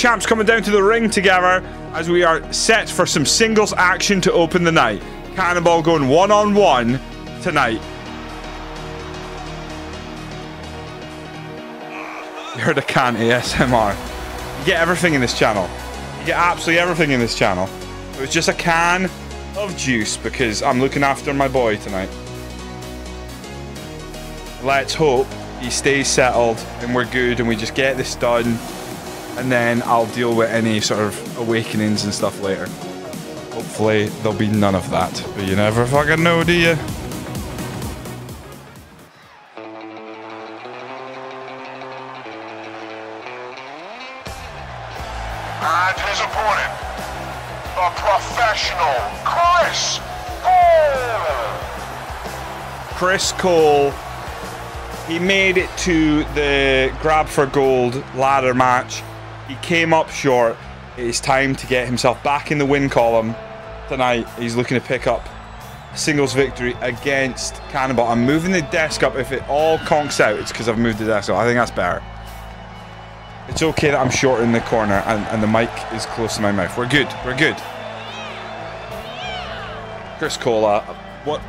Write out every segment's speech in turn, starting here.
champs coming down to the ring together as we are set for some singles action to open the night. Cannonball going one on one tonight. You heard a can ASMR. You get everything in this channel. You get absolutely everything in this channel. It was just a can of juice because I'm looking after my boy tonight. Let's hope he stays settled and we're good and we just get this done and then I'll deal with any sort of awakenings and stuff later. Hopefully there'll be none of that, but you never fucking know, do you? And his opponent, the professional Kris Cole! Kris Cole, he made it to the grab for gold ladder match. He came up short. It is time to get himself back in the win column tonight. He's looking to pick up singles victory against Cannonball. I'm moving the desk up. If it all conks out, it's because I've moved the desk up. I think that's better. It's okay that I'm short in the corner and, and the mic is close to my mouth. We're good. We're good. Kris Cole, uh, what?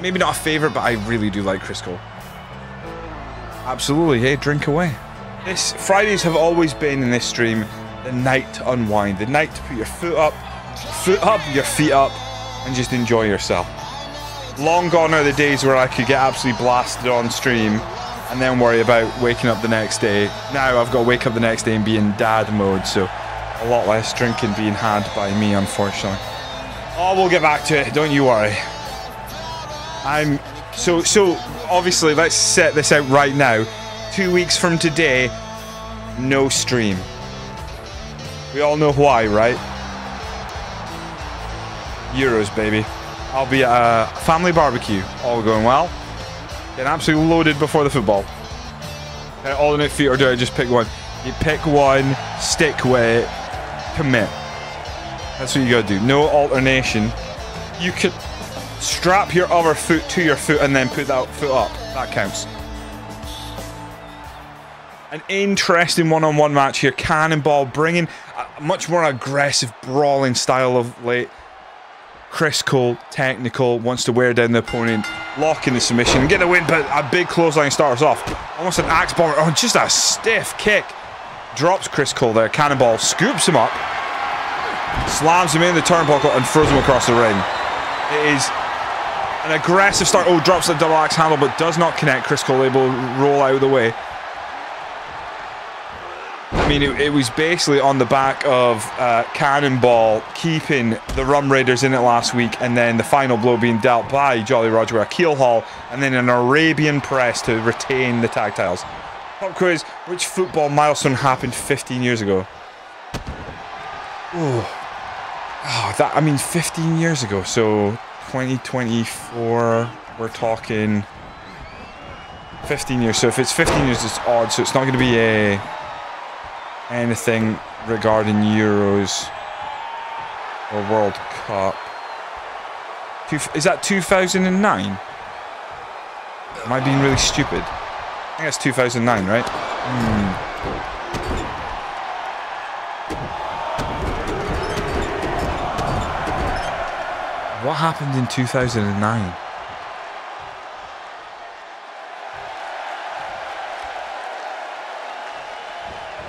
Maybe not a favorite, but I really do like Kris Cole. Absolutely. Hey, drink away. This Fridays have always been in this stream the night to unwind, the night to put your foot up, foot up, your feet up, and just enjoy yourself. Long gone are the days where I could get absolutely blasted on stream and then worry about waking up the next day. Now I've got to wake up the next day and be in dad mode, so a lot less drinking being had by me, unfortunately. Oh, we'll get back to it. Don't you worry. I'm so so. Obviously, let's set this out right now. Two weeks from today, no stream. We all know why, right? Euros, baby. I'll be at a family barbecue. All going well. Getting absolutely loaded before the football. Can I alternate feet or do I just pick one? You pick one, stick with it, commit. That's what you gotta do. No alternation. You could strap your other foot to your foot and then put that foot up. That counts. An interesting one-on-one match here. Cannonball bringing a much more aggressive, brawling style of late. Kris Cole, technical, wants to wear down the opponent, locking the submission and get the win, but a big clothesline starts off. Almost an axe bomber. Oh, just a stiff kick. Drops Kris Cole there. Cannonball scoops him up, slams him in the turnbuckle, and throws him across the ring. It is an aggressive start. Oh, drops the double axe handle, but does not connect. Kris Cole able to roll out of the way. I mean, it, it, was basically on the back of uh, Cannonball keeping the Rum Raiders in it last week, and then the final blow being dealt by Jolly Roger a keel haul, and then an Arabian press to retain the tag titles. Pop quiz: Which football milestone happened 15 years ago? Ooh. Oh, that I mean, 15 years ago. So 2024. We're talking 15 years. So if it's 15 years, it's odd. So it's not going to be a anything regarding Euros or World Cup. Is that 2009? Am I being really stupid? I think that's 2009, right? Hmm. What happened in 2009?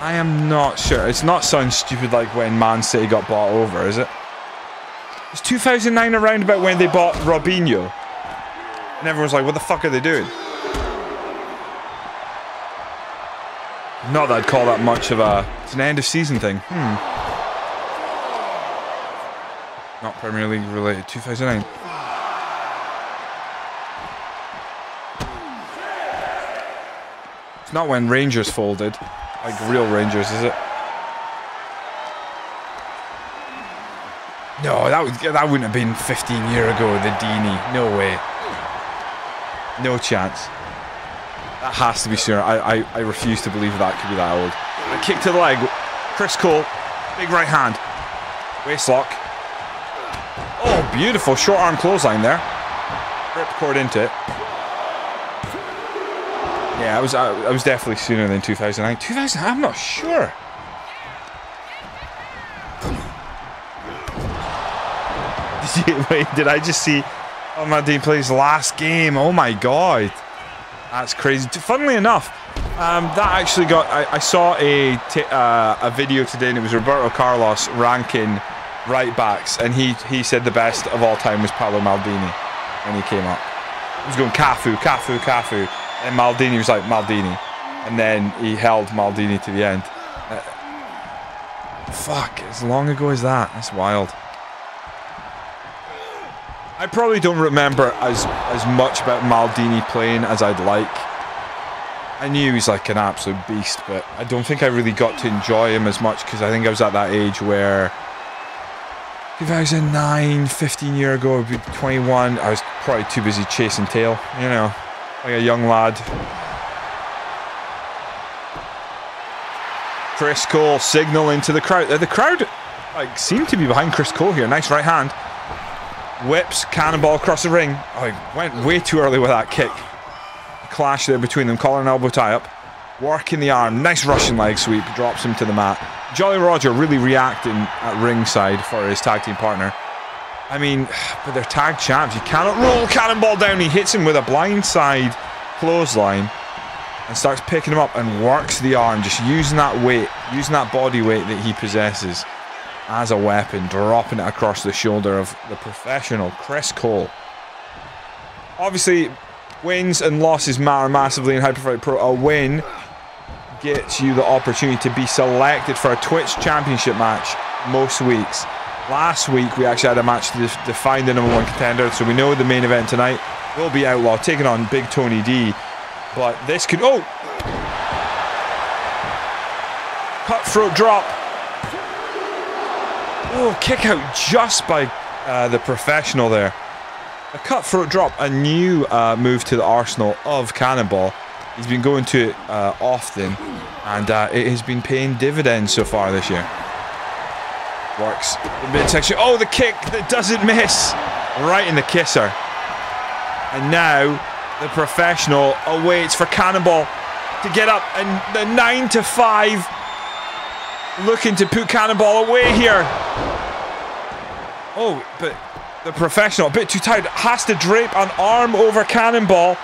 I am not sure. It's not sound stupid like when Man City got bought over, is it? It's 2009 around about when they bought Robinho. And everyone's like, what the fuck are they doing? Not that I'd call that much of a... It's an end of season thing. Hmm. Not Premier League related. 2009. It's not when Rangers folded. Like real Rangers, is it? No, that would that wouldn't have been 15 year ago. Maldini, no way, no chance. That has to be sooner. I, I I refuse to believe that could be that old. A kick to the leg. Kris Cole, big right hand. Waist lock. Oh, beautiful short arm clothesline there. Ripcord into it. Yeah, I was I, I was definitely sooner than 2009. 2000, I'm not sure. Did you, wait, did I just see Maldini plays last game? Oh my god. That's crazy. Funnily enough, um, that actually got. I, I saw a uh, a video today, and it was Roberto Carlos ranking right backs, and he he said the best of all time was Paolo Maldini when he came up. He was going Cafu, Cafu, Cafu, and Maldini was like Maldini, and then he held Maldini to the end. Uh, fuck, as long ago as that. That's wild. I probably don't remember as as much about Maldini playing as I'd like. I knew he was like an absolute beast, but I don't think I really got to enjoy him as much because I think I was at that age where 2009, 15 year ago, I'd be 21. I was probably too busy chasing tail, you know, like a young lad. Kris Cole signaling to the crowd. Uh, the crowd like seemed to be behind Kris Cole here. Nice right hand. Whips, cannonball across the ring. Oh, went way too early with that kick. Clash there between them. Collar and elbow tie up. Working the arm. Nice Russian leg sweep. Drops him to the mat. Jolly Roger really reacting at ringside for his tag team partner. I mean, but they're tag champs. You cannot roll cannonball down. He hits him with a blindside clothesline and starts picking him up and works the arm, just using that weight, using that body weight that he possesses as a weapon, dropping it across the shoulder of the professional Kris Cole. Obviously, wins and losses matter massively in Hyperfight Pro. A win gets you the opportunity to be selected for a Twitch Championship match most weeks. Last week, we actually had a match to define the number one contender, so we know the main event tonight will be Outlaw taking on Big Tony D. But this could... Oh! Cutthroat drop. Oh, kick out just by uh, the professional there. A cutthroat drop, a new uh, move to the arsenal of Cannonball. He's been going to it uh, often, and uh, it has been paying dividends so far this year. Works the midsection. Oh, the kick that doesn't miss. Right in the kisser. And now the professional awaits for Cannonball to get up, and the 9 to 5 looking to put Cannonball away here. Oh, but the professional, a bit too tight, has to drape an arm over Cannonball.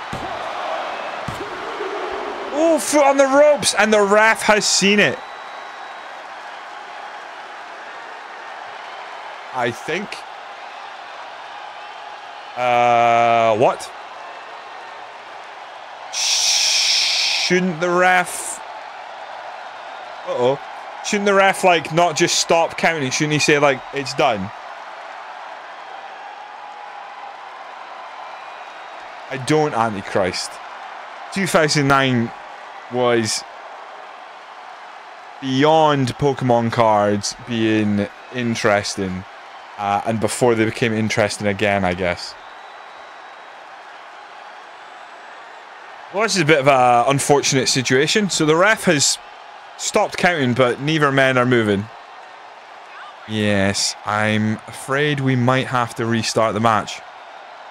Oh, foot on the ropes, and the ref has seen it. I think. Uh, what? Shouldn't the ref... Uh-oh. Shouldn't the ref, like, not just stop counting? Shouldn't he say, like, it's done? I don't, Antichrist. 2009 was beyond Pokemon cards being interesting, uh, and before they became interesting again, I guess. Well, this is a bit of an unfortunate situation. So the ref has stopped counting, but neither men are moving. Yes, I'm afraid we might have to restart the match.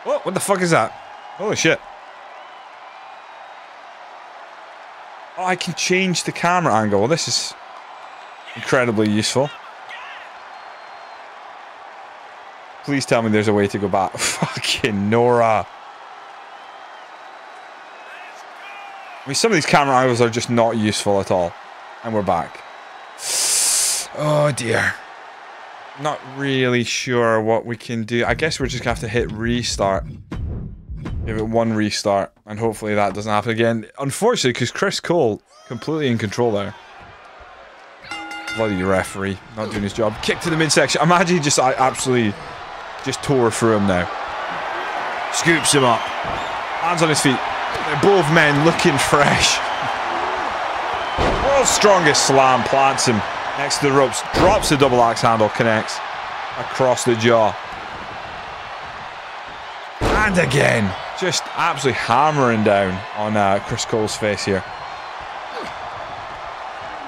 What? What the fuck is that? Holy shit. Oh, I can change the camera angle. This is incredibly useful. Please tell me there's a way to go back. Fucking Nora. I mean, some of these camera angles are just not useful at all. And we're back. Oh dear. Not really sure what we can do. I guess we're just to have to hit restart. Give it one restart, and hopefully that doesn't happen again. Unfortunately, because Kris Cole, completely in control there. Bloody referee, not doing his job. Kick to the midsection. Imagine he just absolutely just tore through him now. Scoops him up. Hands on his feet. They're both men looking fresh. World's strongest slam plants him next to the ropes. Drops the double axe handle, connects across the jaw. And again. Just absolutely hammering down on uh, Kris Cole's face here.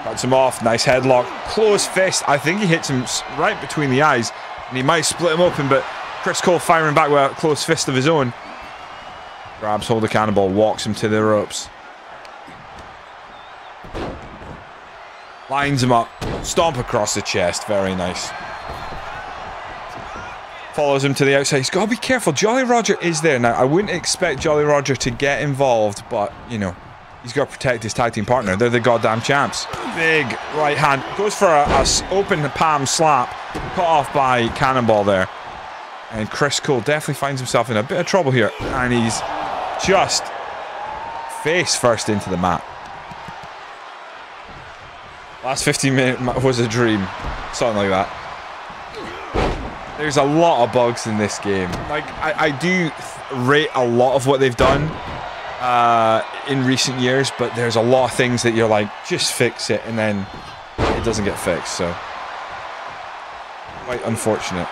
Cuts him off. Nice headlock. Close fist. I think he hits him right between the eyes. And he might split him open, but Kris Cole firing back with a close fist of his own. Grabs hold of Cannonball. Walks him to the ropes. Lines him up. Stomp across the chest. Very nice. Follows him to the outside. He's got to be careful. Jolly Roger is there. Now, I wouldn't expect Jolly Roger to get involved, but, you know, he's got to protect his tag team partner. They're the goddamn champs. Big right hand. Goes for a, a open palm slap. Cut off by Cannonball there. And Kris Cole definitely finds himself in a bit of trouble here. And he's just face first into the mat. Last 15 minutes was a dream. Something like that. There's a lot of bugs in this game. Like, I, I do rate a lot of what they've done uh, in recent years, but there's a lot of things that you're like, just fix it, and then it doesn't get fixed, so. Quite unfortunate.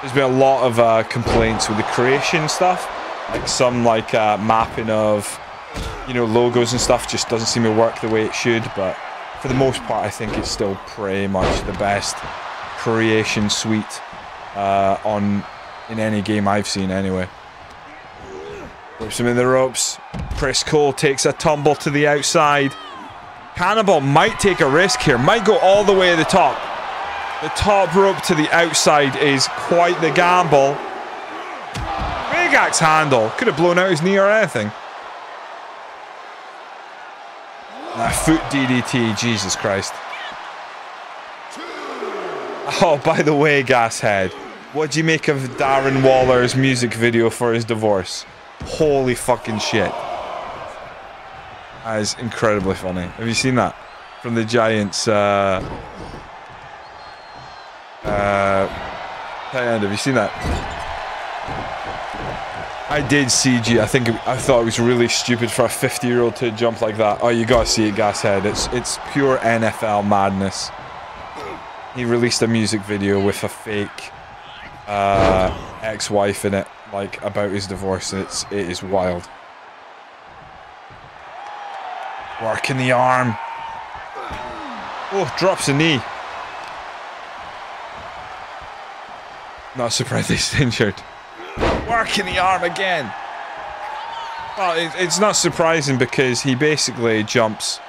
There's been a lot of uh, complaints with the creation stuff. Like some like uh, mapping of, you know, logos and stuff just doesn't seem to work the way it should, but for the most part, I think it's still pretty much the best creation suite uh, on in any game I've seen anyway. Whips him in the ropes. Kris Cole takes a tumble to the outside. Cannonball might take a risk here. Might go all the way to the top. The top rope to the outside is quite the gamble. Big axe handle. Could have blown out his knee or anything. That foot DDT. Jesus Christ. Oh, by the way, Gashead, what do you make of Darren Waller's music video for his divorce? Holy fucking shit. That is incredibly funny. Have you seen that? From the Giants, uh... Uh... End. Have you seen that? I did CG. I think I thought it was really stupid for a 50-year-old to jump like that. Oh, you gotta see it, Gashead. It's it's pure NFL madness. He released a music video with a fake uh, ex-wife in it, like about his divorce. It's it is wild. Working the arm. Oh, drops a knee. Not surprised he's injured. Working the arm again. Well, it, it's not surprising because he basically jumps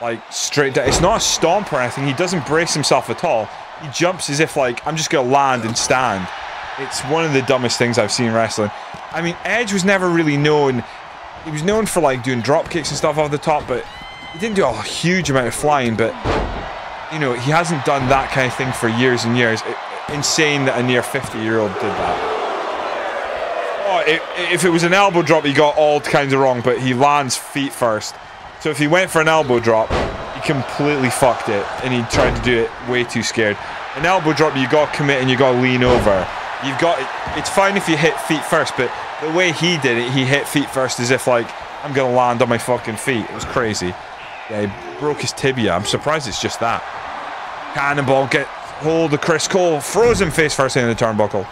like straight down. It's not a stomp or anything. He doesn't brace himself at all. He jumps as if like, I'm just going to land and stand. It's one of the dumbest things I've seen wrestling. I mean, Edge was never really known. He was known for like doing drop kicks and stuff off the top, but he didn't do a huge amount of flying. But you know, he hasn't done that kind of thing for years and years. It, insane that a near 50 year old did that. Oh, it, if it was an elbow drop, he got all kinds of wrong, but he lands feet first. So if he went for an elbow drop, he completely fucked it, and he tried to do it way too scared. An elbow drop, you got to commit and you got to lean over. You've got it. it's fine if you hit feet first, but the way he did it, he hit feet first as if like I'm gonna land on my fucking feet. It was crazy. Yeah, he broke his tibia. I'm surprised it's just that. Cannonball get hold of Kris Cole, frozen face first in the turnbuckle.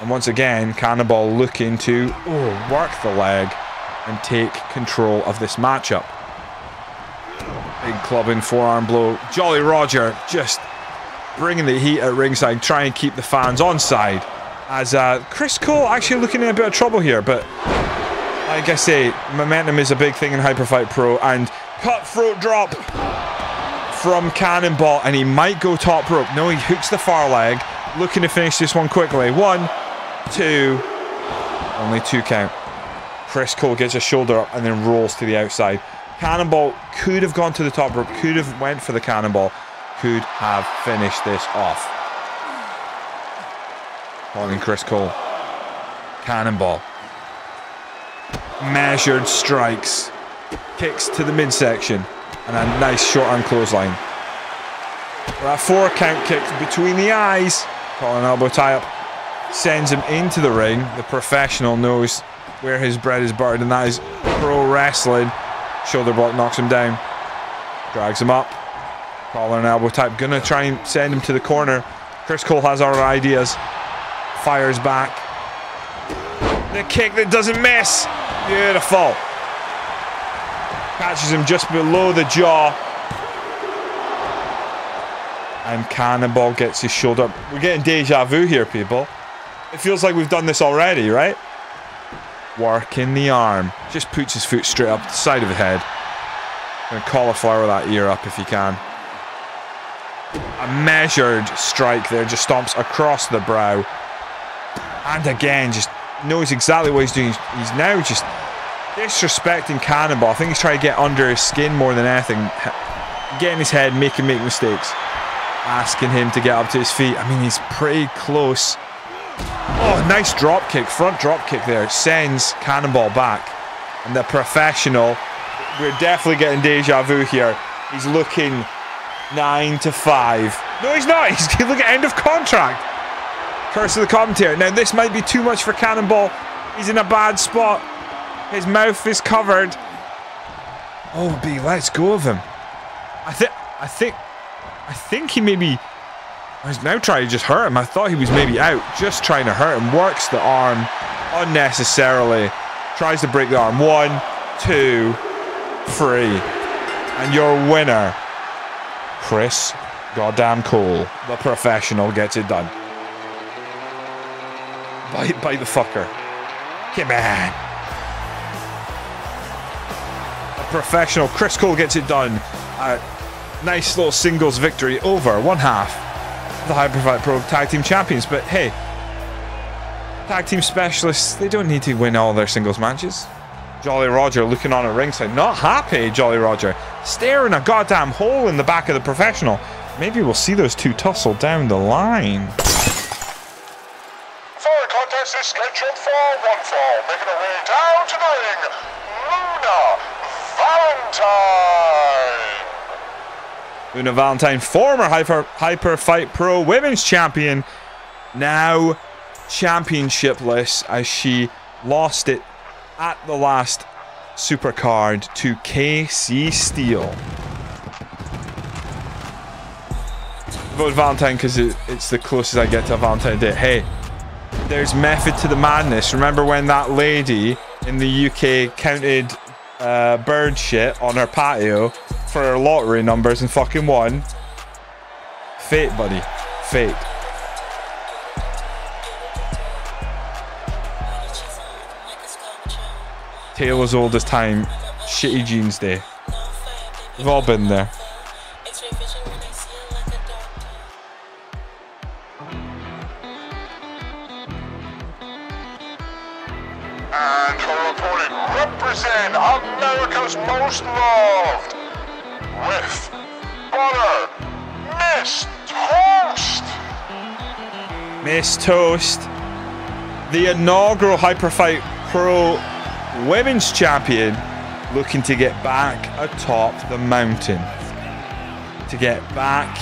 And once again, Cannonball looking to oh, work the leg and take control of this matchup. Big clubbing forearm blow. Jolly Roger just bringing the heat at ringside, trying to keep the fans on side. As uh, Kris Cole actually looking in a bit of trouble here, but like I say, momentum is a big thing in Hyperfight Pro, and cutthroat drop from Cannonball, and he might go top rope. No, he hooks the far leg, looking to finish this one quickly. One, two, only two count. Kris Cole gets a shoulder up and then rolls to the outside. Cannonball could have gone to the top rope, could have went for the cannonball, could have finished this off. Calling Kris Cole. Cannonball. Measured strikes. Kicks to the midsection. And a nice short arm clothesline. That four count kick between the eyes. Calling elbow tie up. Sends him into the ring. The professional knows where his bread is buttered, and that is pro wrestling. Shoulder block knocks him down. Drags him up. Collar and elbow type. Gonna try and send him to the corner. Kris Cole has other ideas. Fires back. The kick that doesn't miss. Beautiful. Catches him just below the jaw. And Cannonball gets his shoulder. We're getting deja vu here, people. It feels like we've done this already, right? Working the arm. Just puts his foot straight up the side of the head. Gonna cauliflower that ear up if he can. A measured strike there, just stomps across the brow. And again, just knows exactly what he's doing. He's now just disrespecting Cannonball. I think he's trying to get under his skin more than anything. Getting his head, making make mistakes. Asking him to get up to his feet. I mean, he's pretty close. Oh, nice drop kick. Front drop kick there. Sends Cannonball back. And the professional. We're definitely getting deja vu here. He's looking nine to five. No, he's not. He's looking at end of contract. Curse of the commentator. Now, this might be too much for Cannonball. He's in a bad spot. His mouth is covered. Oh, B, let's go of him. I think, I think, I think he maybe was now trying to just hurt him. I thought he was maybe out, just trying to hurt him. Works the arm unnecessarily. Tries to break the arm. One, two, three. And your winner, Kris Goddamn Cole, the professional, gets it done. Bite, the fucker. Come on A professional. Kris Cole gets it done. A nice little singles victory over one half the Hyperfight Pro Tag Team Champions. But hey, tag team specialists, they don't need to win all their singles matches. Jolly Roger looking on at ringside. Not happy, Jolly Roger. Staring a goddamn hole in the back of the professional. Maybe we'll see those two tussle down the line. Contest is scheduled for one fall, making her way down to the ring. Luna Valentine. Luna Valentine, former Hyper, Hyper Fight Pro Women's Champion, now championshipless as she lost it at the last supercard to KC Steel. Vote Valentine because it, it's the closest I get to a Valentine Day. Hey, there's method to the madness. Remember when that lady in the UK counted uh, bird shit on her patio for her lottery numbers and fucking won. Fate, buddy. Fate. Tale as old as time. Shitty jeans day. We've all been there. Represent America's most loved with butter, Miss Toast. Miss Toast, the inaugural Hyperfight Pro Women's Champion, looking to get back atop the mountain. To get back.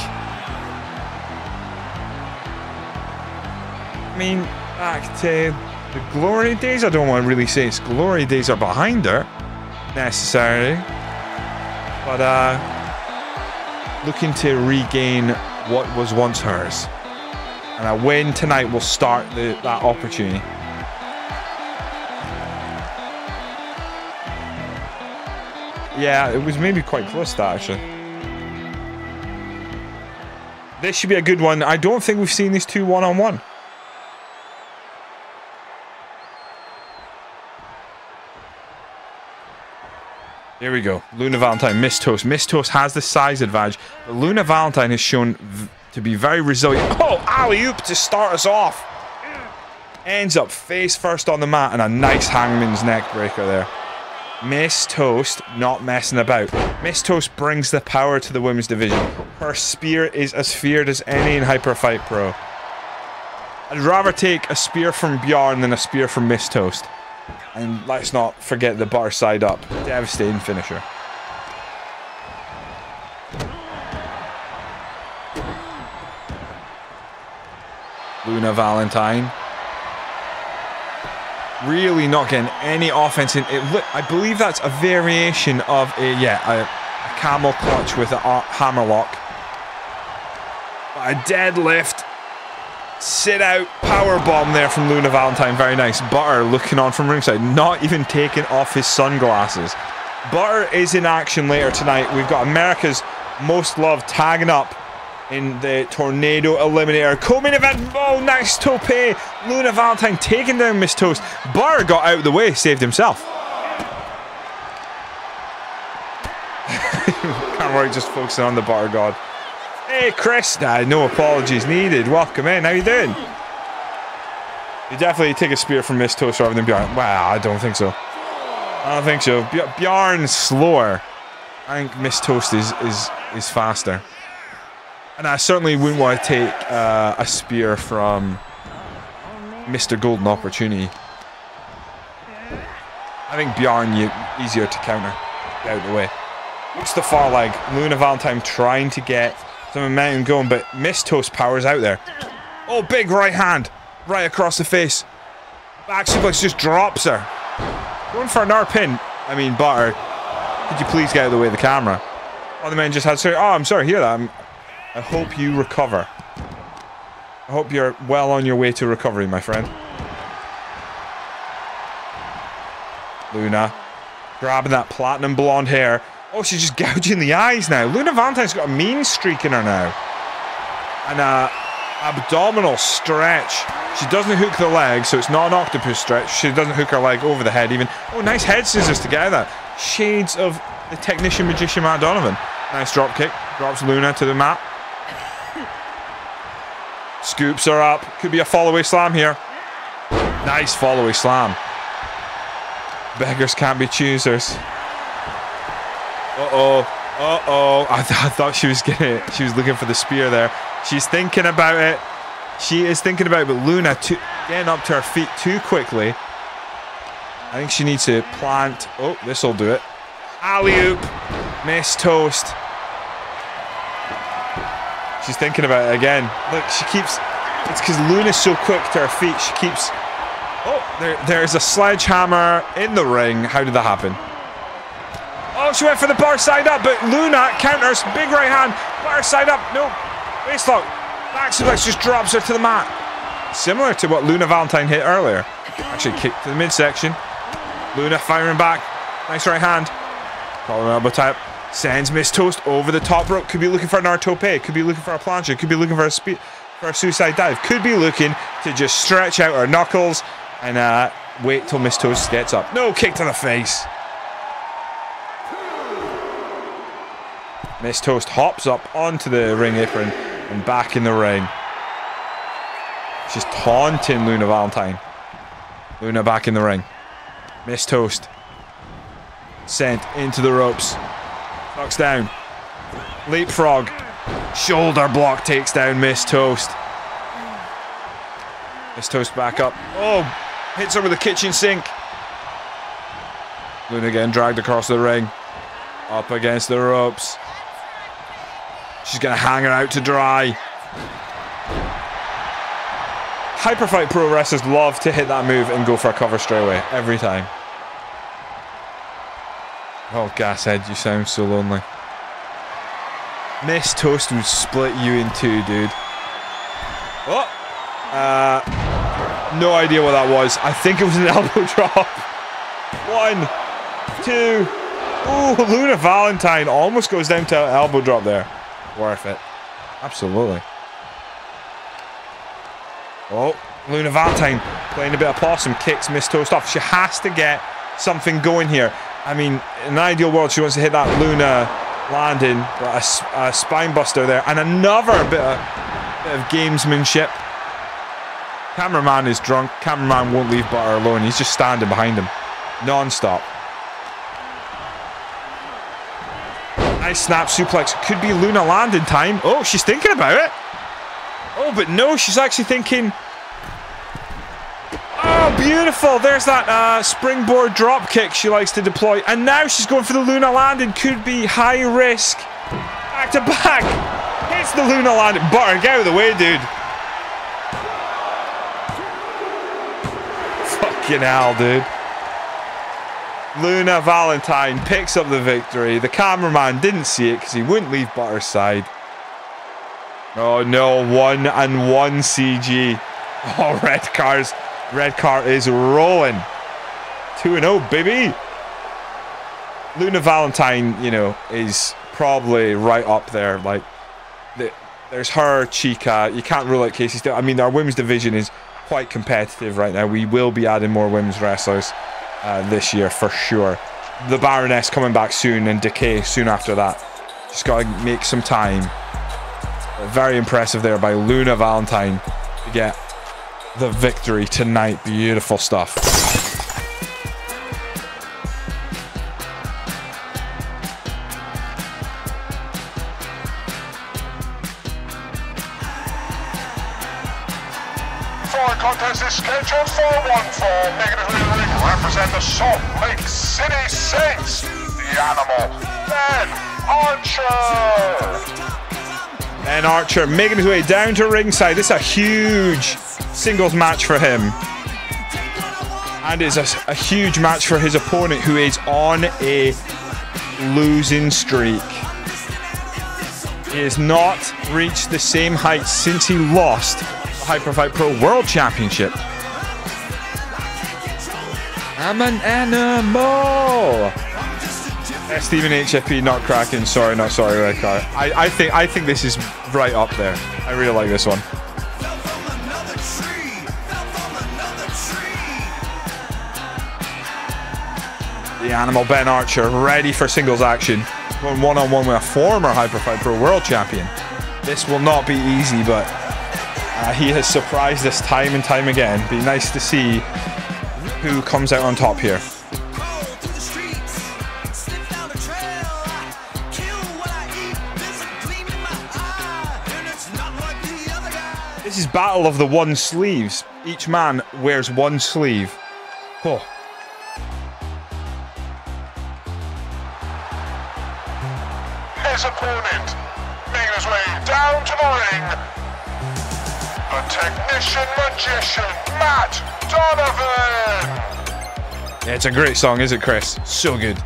I mean, back to the glory days, I don't want to really say it's glory days are behind her, necessarily. But, uh, looking to regain what was once hers. And a win tonight will start the, that opportunity. Yeah, it was maybe quite close that, actually. This should be a good one. I don't think we've seen these two one-on-one. -on -one. Here we go. Luna Valentine. Miss Toast has the size advantage, but Luna Valentine has shown to be very resilient. Oh, alley-oop to start us off. Ends up face first on the mat and a nice hangman's neck breaker there. Miss Toast not messing about. Miss Toast brings the power to the women's division. Her spear is as feared as any in Hyper Fight Pro. I'd rather take a spear from Bjorn than a spear from Miss Toast. And let's not forget the butter side up. Devastating finisher. Luna Valentine. Really not getting any offense in. It I believe that's a variation of a, yeah, a, a camel clutch with a hammerlock. A deadlift Sit out power bomb there from Luna Valentine. Very nice. Butter looking on from ringside, not even taking off his sunglasses. Butter is in action later tonight. We've got America's most loved tagging up in the Tornado Eliminator. Co-main event. Oh, nice tope. Luna Valentine taking down Miss Toast. Butter got out of the way, saved himself. Can't worry, just focusing on the Butter God. Hey, Chris. Nah, no apologies needed. Welcome in. How you doing? You definitely take a spear from Miss Toast rather than Bjorn. Wow, I don't think so. I don't think so. Bjorn's slower. I think Miss Toast is is is faster. And I certainly wouldn't want to take uh, a spear from Mr. Golden Opportunity. I think Bjorn you, easier to counter. Get out of the way. Looks the far leg. Luna Valentine trying to get some momentum going, but Miss Toast powers out there. Oh, big right hand. Right across the face. Back suplex just drops her. Going for another pin. I mean, Butter, could you please get out of the way of the camera? Oh, the man just had sorry. Oh, I'm sorry. Hear that? I'm, I hope you recover. I hope you're well on your way to recovery, my friend. Luna grabbing that platinum blonde hair. Oh, she's just gouging the eyes now. Luna Valentine's got a mean streak in her now. And a abdominal stretch. She doesn't hook the leg, so it's not an octopus stretch. She doesn't hook her leg over the head even. Oh, nice head scissors to get that. Shades of the technician magician Matt Donovan. Nice drop kick. Drops Luna to the mat. Scoops her up. Could be a follow-away slam here. Nice follow-away slam. Beggars can't be choosers. Uh-oh. Uh-oh. I, th I, thought she was getting it. She was looking for the spear there. She's thinking about it. She is thinking about it, but Luna too, getting up to her feet too quickly. I think she needs to plant. Oh, this will do it. Alley-oop. Miss Toast. She's thinking about it again. Look, she keeps... It's because Luna's so quick to her feet. She keeps... Oh, there, there's a sledgehammer in the ring. How did that happen? Oh, she went for the butter side up, but Luna counters. Big right hand. Butter side up. No. Waistlock. Back suplex just drops her to the mat. Similar to what Luna Valentine hit earlier. Actually kicked to the midsection. Luna firing back. Nice right hand. Collar elbow type. Sends Miss Toast over the top rope. Could be looking for an tope. Could be looking for a plancha. Could be looking for a speed for a suicide dive. Could be looking to just stretch out her knuckles and uh, wait till Miss Toast gets up. No kick to the face. Miss Toast hops up onto the ring apron and back in the ring. She's taunting Luna Valentine. Luna back in the ring. Miss Toast sent into the ropes. Knocks down. Leapfrog. Shoulder block takes down Miss Toast. Miss Toast back up. Oh, hits her with the kitchen sink. Luna again dragged across the ring. Up against the ropes. She's going to hang her out to dry. Hyperfight Pro wrestlers love to hit that move and go for a cover straight away. Every time. Oh, Gashead, you sound so lonely. Miss Toast would split you in two, dude. Oh! Uh, no idea what that was. I think it was an elbow drop. One, two. Ooh, Luna Valentine almost goes down to elbow drop there. Worth it. Absolutely. Oh, Luna Valentine playing a bit of possum, kicks Miss Toast off. She has to get something going here. I mean, in an ideal world, she wants to hit that Luna landing, but a, a spine buster there, and another bit of, bit of gamesmanship. Cameraman is drunk. Cameraman won't leave Butter alone. He's just standing behind him, non-stop. Nice snap suplex. Could be Luna landing time. Oh, she's thinking about it. Oh, but no, she's actually thinking Oh, beautiful. There's that uh, springboard drop kick she likes to deploy. And now she's going for the Luna landing. Could be high risk. Back to back. Hits the Luna landing. Butter, get out of the way, dude. Fucking hell, dude. Luna Valentine picks up the victory. The cameraman didn't see it because he wouldn't leave Butter's side. Oh no, one and one CG. Oh, red cars. Red car is rolling. 2 0, baby. Luna Valentine, you know, is probably right up there. Like, the, There's her, Chica. You can't rule out Casey Still. I mean, our women's division is quite competitive right now. We will be adding more women's wrestlers uh, this year for sure. The Baroness coming back soon and Decay soon after that. Just got to make some time. Very impressive there by Luna Valentine to get the victory tonight. Beautiful stuff. 2414, negative represent the Salt Lake City Saints. The animal, Ben Archer. Ben Archer making his way down to ringside. This is a huge singles match for him. And it's a, a huge match for his opponent who is on a losing streak. He has not reached the same height since he lost the Hyperfight Pro World Championship I'm an animal. Uh, Stephen HFP not cracking. Sorry, not sorry, Car. I, I think I think this is right up there. I really like this one. The animal Ben Archer ready for singles action. Going one on one with a former Hyperfight Pro World Champion. This will not be easy, but uh, he has surprised us time and time again. Be nice to see who comes out on top here. This is battle of the one sleeves. Each man wears one sleeve. Oh. His opponent making his way down to the ring. The technician magician, Matt Yeah, it's a great song, is it, Chris? So good.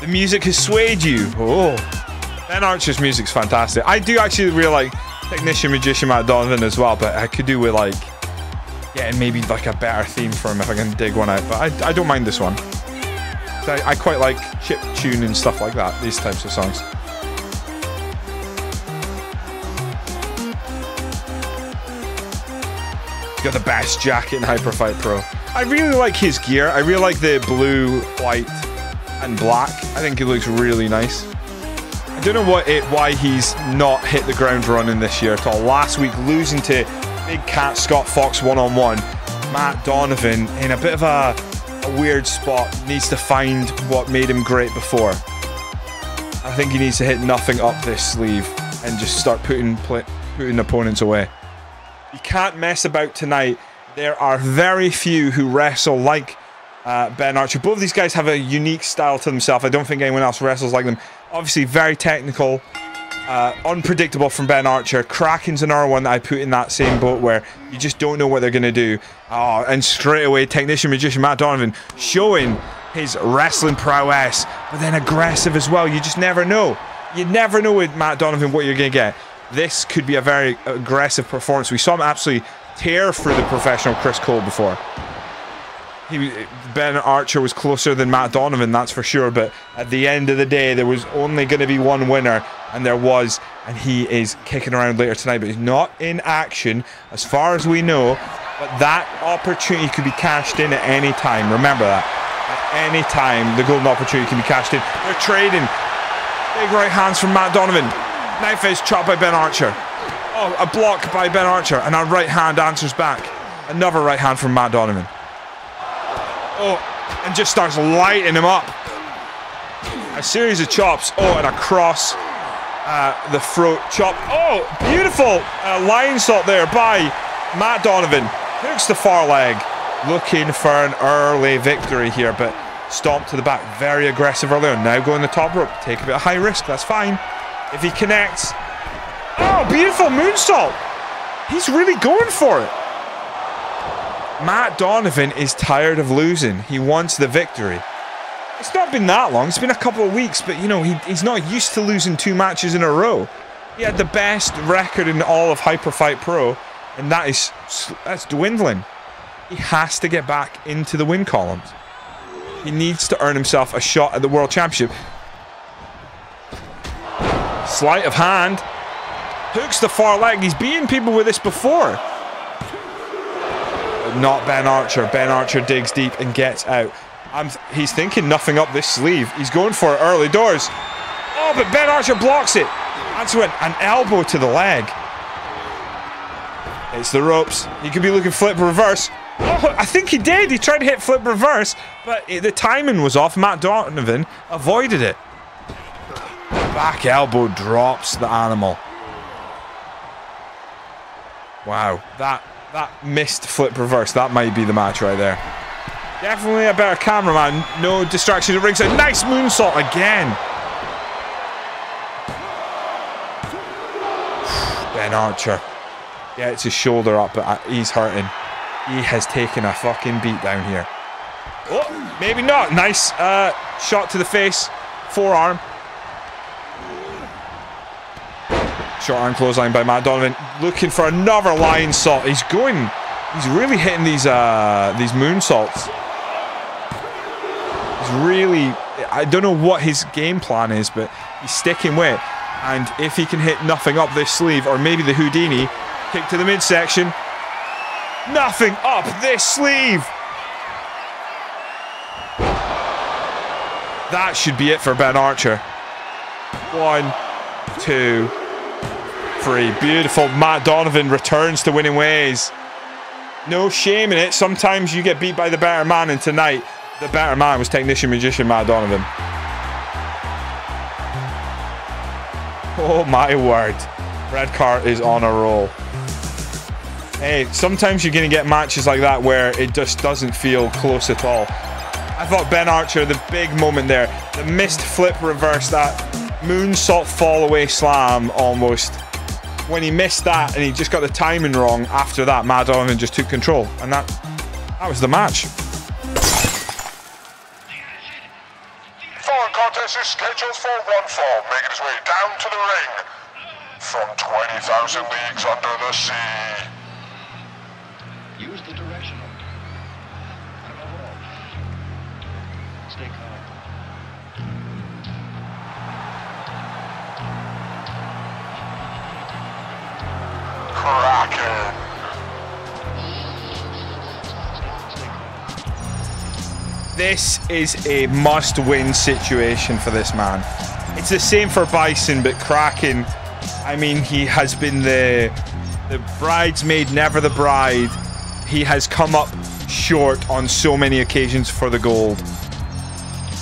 The music has swayed you. Oh. Ben Archer's music's fantastic. I do actually really like Technician Magician Matt Donovan as well, but I could do with like getting maybe like a better theme for him if I can dig one out. But I, I don't mind this one. I, I quite like chip tune and stuff like that, these types of songs. He's got the best jacket in Hyperfight Pro. I really like his gear. I really like the blue, white, and black. I think it looks really nice. I don't know what it, why he's not hit the ground running this year at all. Last week, losing to Big Cat Scott Fox one on one. Matt Donovan in a bit of a, a weird spot. Needs to find what made him great before. I think he needs to hit nothing up this sleeve and just start putting putting opponents away. You can't mess about tonight. There are very few who wrestle like uh, Ben Archer. Both of these guys have a unique style to themselves. I don't think anyone else wrestles like them. Obviously, very technical, uh, unpredictable from Ben Archer. Kraken's another one that I put in that same boat where you just don't know what they're going to do. Oh, and straight away, technician magician Matt Donovan showing his wrestling prowess, but then aggressive as well. You just never know. You never know with Matt Donovan what you're going to get. This could be a very aggressive performance. We saw him absolutely tear through the professional Kris Cole before. He, ben Archer was closer than Matt Donovan, that's for sure. But at the end of the day, there was only going to be one winner, and there was. And he is kicking around later tonight, but he's not in action as far as we know. But that opportunity could be cashed in at any time. Remember that. At any time, the golden opportunity can be cashed in. They're trading. Big right hands from Matt Donovan. Knife is chopped by Ben Archer. Oh, a block by Ben Archer, and a right hand answers back. Another right hand from Matt Donovan. Oh, and just starts lighting him up. A series of chops. Oh, and a cross uh, the throat chop. Oh, beautiful uh, line shot there by Matt Donovan. Hooks the far leg. Looking for an early victory here, but stomped to the back. Very aggressive earlier. Now going the top rope. Take a bit of high risk. That's fine. If he connects. Oh, beautiful moonsault. He's really going for it. Matt Donovan is tired of losing. He wants the victory. It's not been that long. It's been a couple of weeks, but you know, he, he's not used to losing two matches in a row. He had the best record in all of Hyperfight Pro, and that is that's dwindling. He has to get back into the win columns. He needs to earn himself a shot at the World Championship. Sleight of hand. Hooks the far leg. He's beaten people with this before. Not Ben Archer. Ben Archer digs deep and gets out. He's thinking nothing up this sleeve. He's going for it early doors. Oh, but Ben Archer blocks it. That's an, an elbow to the leg. It's the ropes. He could be looking flip reverse. Oh, I think he did. He tried to hit flip reverse, but the timing was off. Matt Donovan avoided it. Back elbow drops the animal. Wow, that that missed flip reverse. That might be the match right there. Definitely a better cameraman. No distraction at ringside. Nice moonsault again. Ben Archer gets his shoulder up, but uh, he's hurting. He has taken a fucking beat down here. Oh, maybe not. Nice uh, shot to the face. Forearm. Short arm clothesline by Matt Donovan. Looking for another Lionsault. He's going. He's really hitting these uh, these moonsaults. He's really. I don't know what his game plan is, but he's sticking with. And if he can hit nothing up this sleeve, or maybe the Houdini, kick to the midsection. Nothing up this sleeve. That should be it for Ben Archer. One, two, Beautiful. Matt Donovan returns to winning ways. No shame in it. Sometimes you get beat by the better man, and tonight, the better man was technician magician Matt Donovan. Oh my word. Redcart is on a roll. Hey, sometimes you're going to get matches like that where it just doesn't feel close at all. I thought Ben Archer, the big moment there, the missed flip reverse, that moonsault fall away slam almost. When he missed that and he just got the timing wrong after that, Matt Donovan just took control. And that that was the match. Following contest is scheduled for one fall, making his way down to the ring from 20,000 leagues under the sea. Kraken. This is a must-win situation for this man. It's the same for Bison, but Kraken, I mean, he has been the the bridesmaid, never the bride. He has come up short on so many occasions for the gold.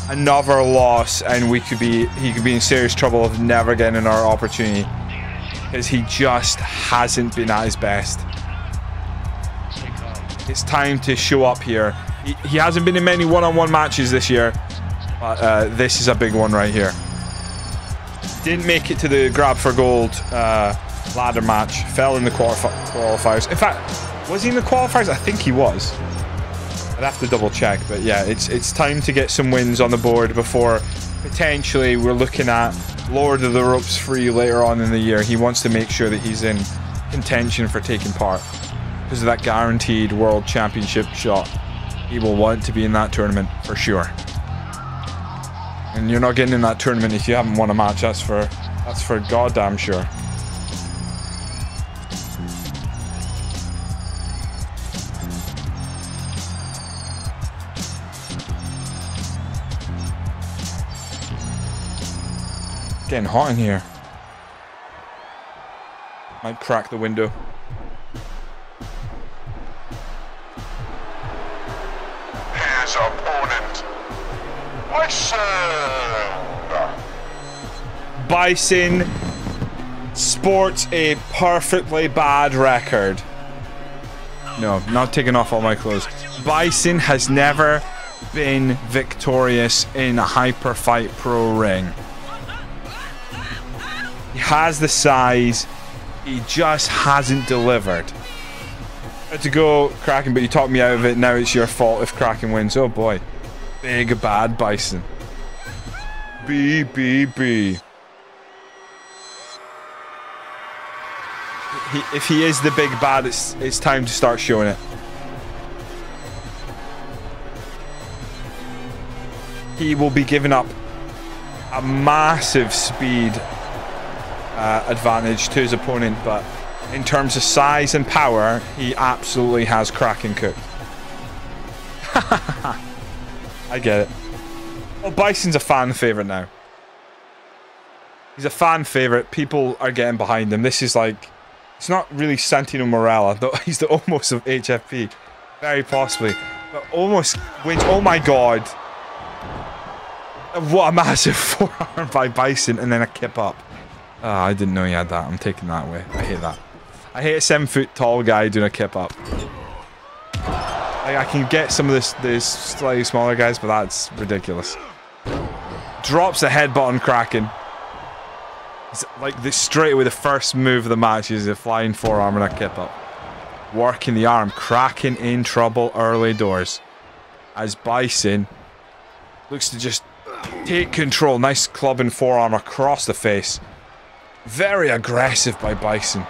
Another loss, and we could be he could be in serious trouble of never getting our opportunity because he just hasn't been at his best. It's time to show up here. He, hasn't been in many one-on-one matches this year, but uh, this is a big one right here. Didn't make it to the grab for gold uh, ladder match. Fell in the qualif- qualifiers. In fact, was he in the qualifiers? I think he was. I'd have to double check, but yeah, it's it's time to get some wins on the board before potentially we're looking at Lord of the Ropes free later on in the year. He wants to make sure that he's in contention for taking part because of that guaranteed world championship shot. He will want to be in that tournament for sure. And you're not getting in that tournament if you haven't won a match. That's for that's for goddamn sure. Getting hot in here. Might crack the window. His opponent. Bison sports a perfectly bad record. No, not taking off all my clothes. Bison has never been victorious in a hyper fight pro ring. He has the size, he just hasn't delivered. Had to go Kraken, but you talked me out of it. Now it's your fault if Kraken wins. Oh boy. Big bad Bison. B B B. He, if he is the big bad, it's it's time to start showing it. He will be giving up a massive speed uh, advantage to his opponent, but in terms of size and power, he absolutely has Kraken cooked. I get it. Well, Bison's a fan favorite now. He's a fan favorite. People are getting behind him. This is like, it's not really Santino Marella, though he's the almost of HFP, very possibly, but almost wins. Oh my god! What a massive forearm by Bison, and then a kip up. Oh, I didn't know he had that. I'm taking that away. I hate that. I hate a seven foot tall guy doing a kip up. Like, I can get some of this, this slightly smaller guys, but that's ridiculous. Drops the headbutt on Kraken. It's like the straight away the first move of the match is a flying forearm and a kip up. Working the arm, Kraken in trouble early doors. As Bison looks to just take control. Nice club and forearm across the face. Very aggressive by Bison.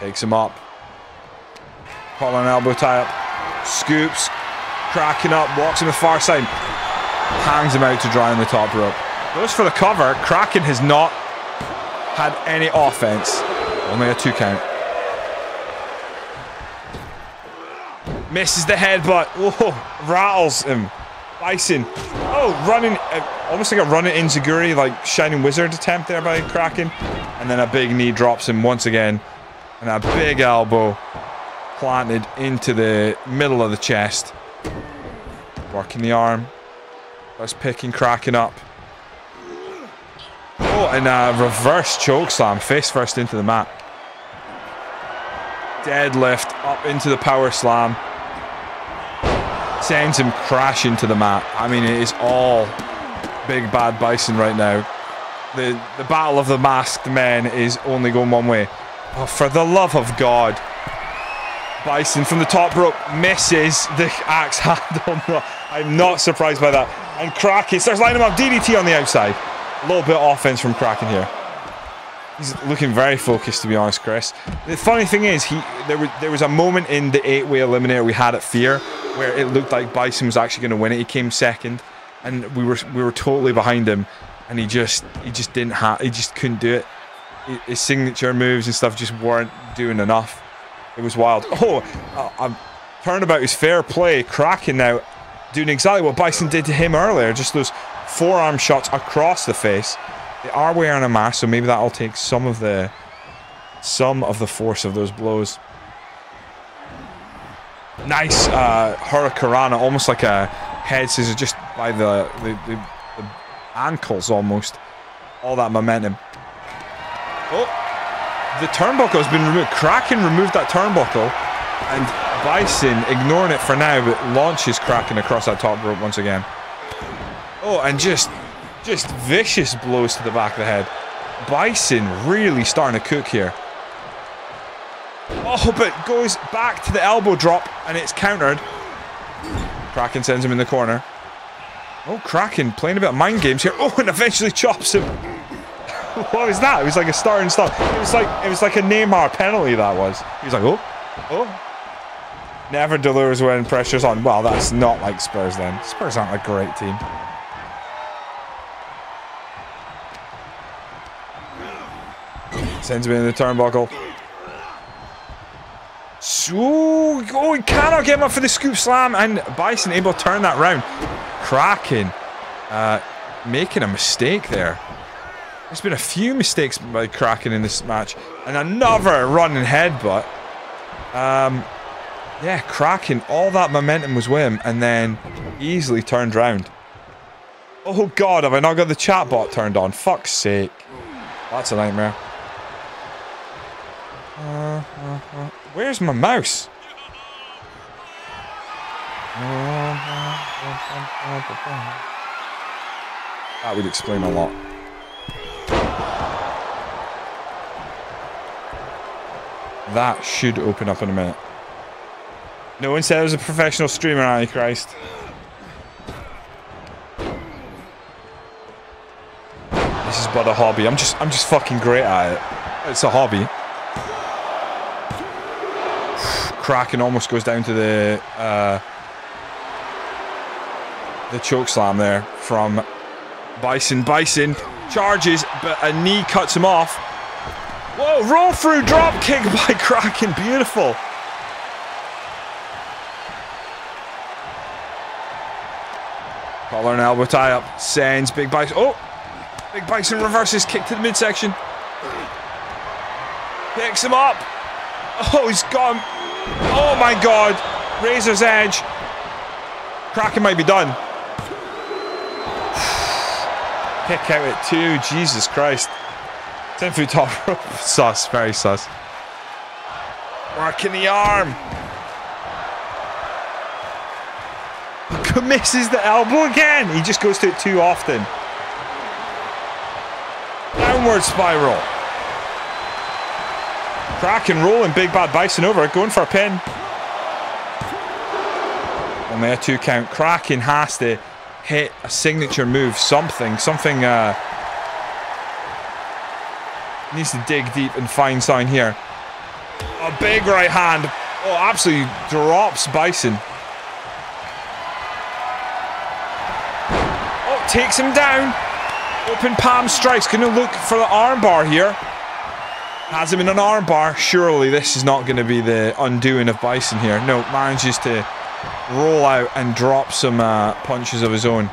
Takes him up. Collar elbow tie up. Scoops. Kraken up. Walks on the far side. Hangs him out to dry on the top rope. Goes for the cover. Kraken has not had any offense. Only a two count. Misses the headbutt. Whoa, rattles him. Bison. Oh, running. Uh, almost like a run running Enzuigiri, like Shining Wizard attempt there by Kraken. And then a big knee drops him once again. And a big elbow planted into the middle of the chest. Working the arm. That's picking Kraken up. Oh, and a reverse choke slam, face first into the mat. Deadlift up into the power slam. Sends him crashing to the mat. I mean, it is all big bad Bison right now. The the battle of the masked men is only going one way. Oh, for the love of God. Bison from the top rope misses the axe handle. I'm not surprised by that. And Kraken starts lining him up. DDT on the outside. A little bit of offense from Kraken here. He's looking very focused, to be honest, Chris. The funny thing is, he there was there was a moment in the eight-way eliminator we had at Fear where it looked like Bison was actually going to win it. He came second, and we were we were totally behind him, and he just he just didn't have he just couldn't do it. His signature moves and stuff just weren't doing enough. It was wild. Oh, I'm turnabout is fair play. Kraken now doing exactly what Bison did to him earlier. Just those forearm shots across the face. They are wearing a mask, so maybe that'll take some of the some of the force of those blows. Nice uh, Hurricanrana, almost like a head scissors, just by the, the, the, the ankles almost. All that momentum. Oh, the turnbuckle has been removed. Kraken removed that turnbuckle, and Bison, ignoring it for now, but launches Kraken across that top rope once again. Oh, and just, just vicious blows to the back of the head. Bison really starting to cook here. Oh, but goes back to the elbow drop, and it's countered. Kraken sends him in the corner. Oh, Kraken playing a bit of mind games here. Oh, and eventually chops him. what was that? It was like a start and. It was like it was like a Neymar penalty. That was. He was like, oh, oh. Never delivers when pressure's on. Well, that's not like Spurs then. Spurs aren't a great team. Sends him in the turnbuckle. So, oh, he cannot get him up for the scoop slam, and Bison able to turn that round. Kraken uh, making a mistake there. There's been a few mistakes by Kraken in this match, and another running headbutt. Um, yeah, Kraken, all that momentum was with him, and then easily turned round. Oh god, have I not got the chat bot turned on? Fuck's sake. That's a nightmare. Uh, uh, uh. Where's my mouse? That would explain a lot. That should open up in a minute. No one said I was a professional streamer, Antichrist. This is but a hobby. I'm just I'm just fucking great at it. It's a hobby. Kraken almost goes down to the uh, the choke slam there from Bison. Bison Charges, but a knee cuts him off. Whoa, roll through drop kick by Kraken. Beautiful. Collar and elbow tie up. Sends Big Bison. Oh! Big Bison reverses kick to the midsection. Picks him up. Oh, he's gone. Oh my god. Razor's Edge. Kraken might be done. Kick out at two. Jesus Christ. 10 foot top rope. Sus. Very sus. Working the arm. Misses the elbow again. He just goes to it too often. Downward spiral. Kraken rolling Big Bad Bison over. Going for a pin. On a two count. Kraken has to hit a signature move. Something. Something uh, needs to dig deep and find sign here. A big right hand. Oh, absolutely drops Bison. Oh, takes him down. Open palm strikes. To look for the armbar here. Has him in an armbar. Surely this is not going to be the undoing of Bison here. No, manages to roll out and drop some uh, punches of his own.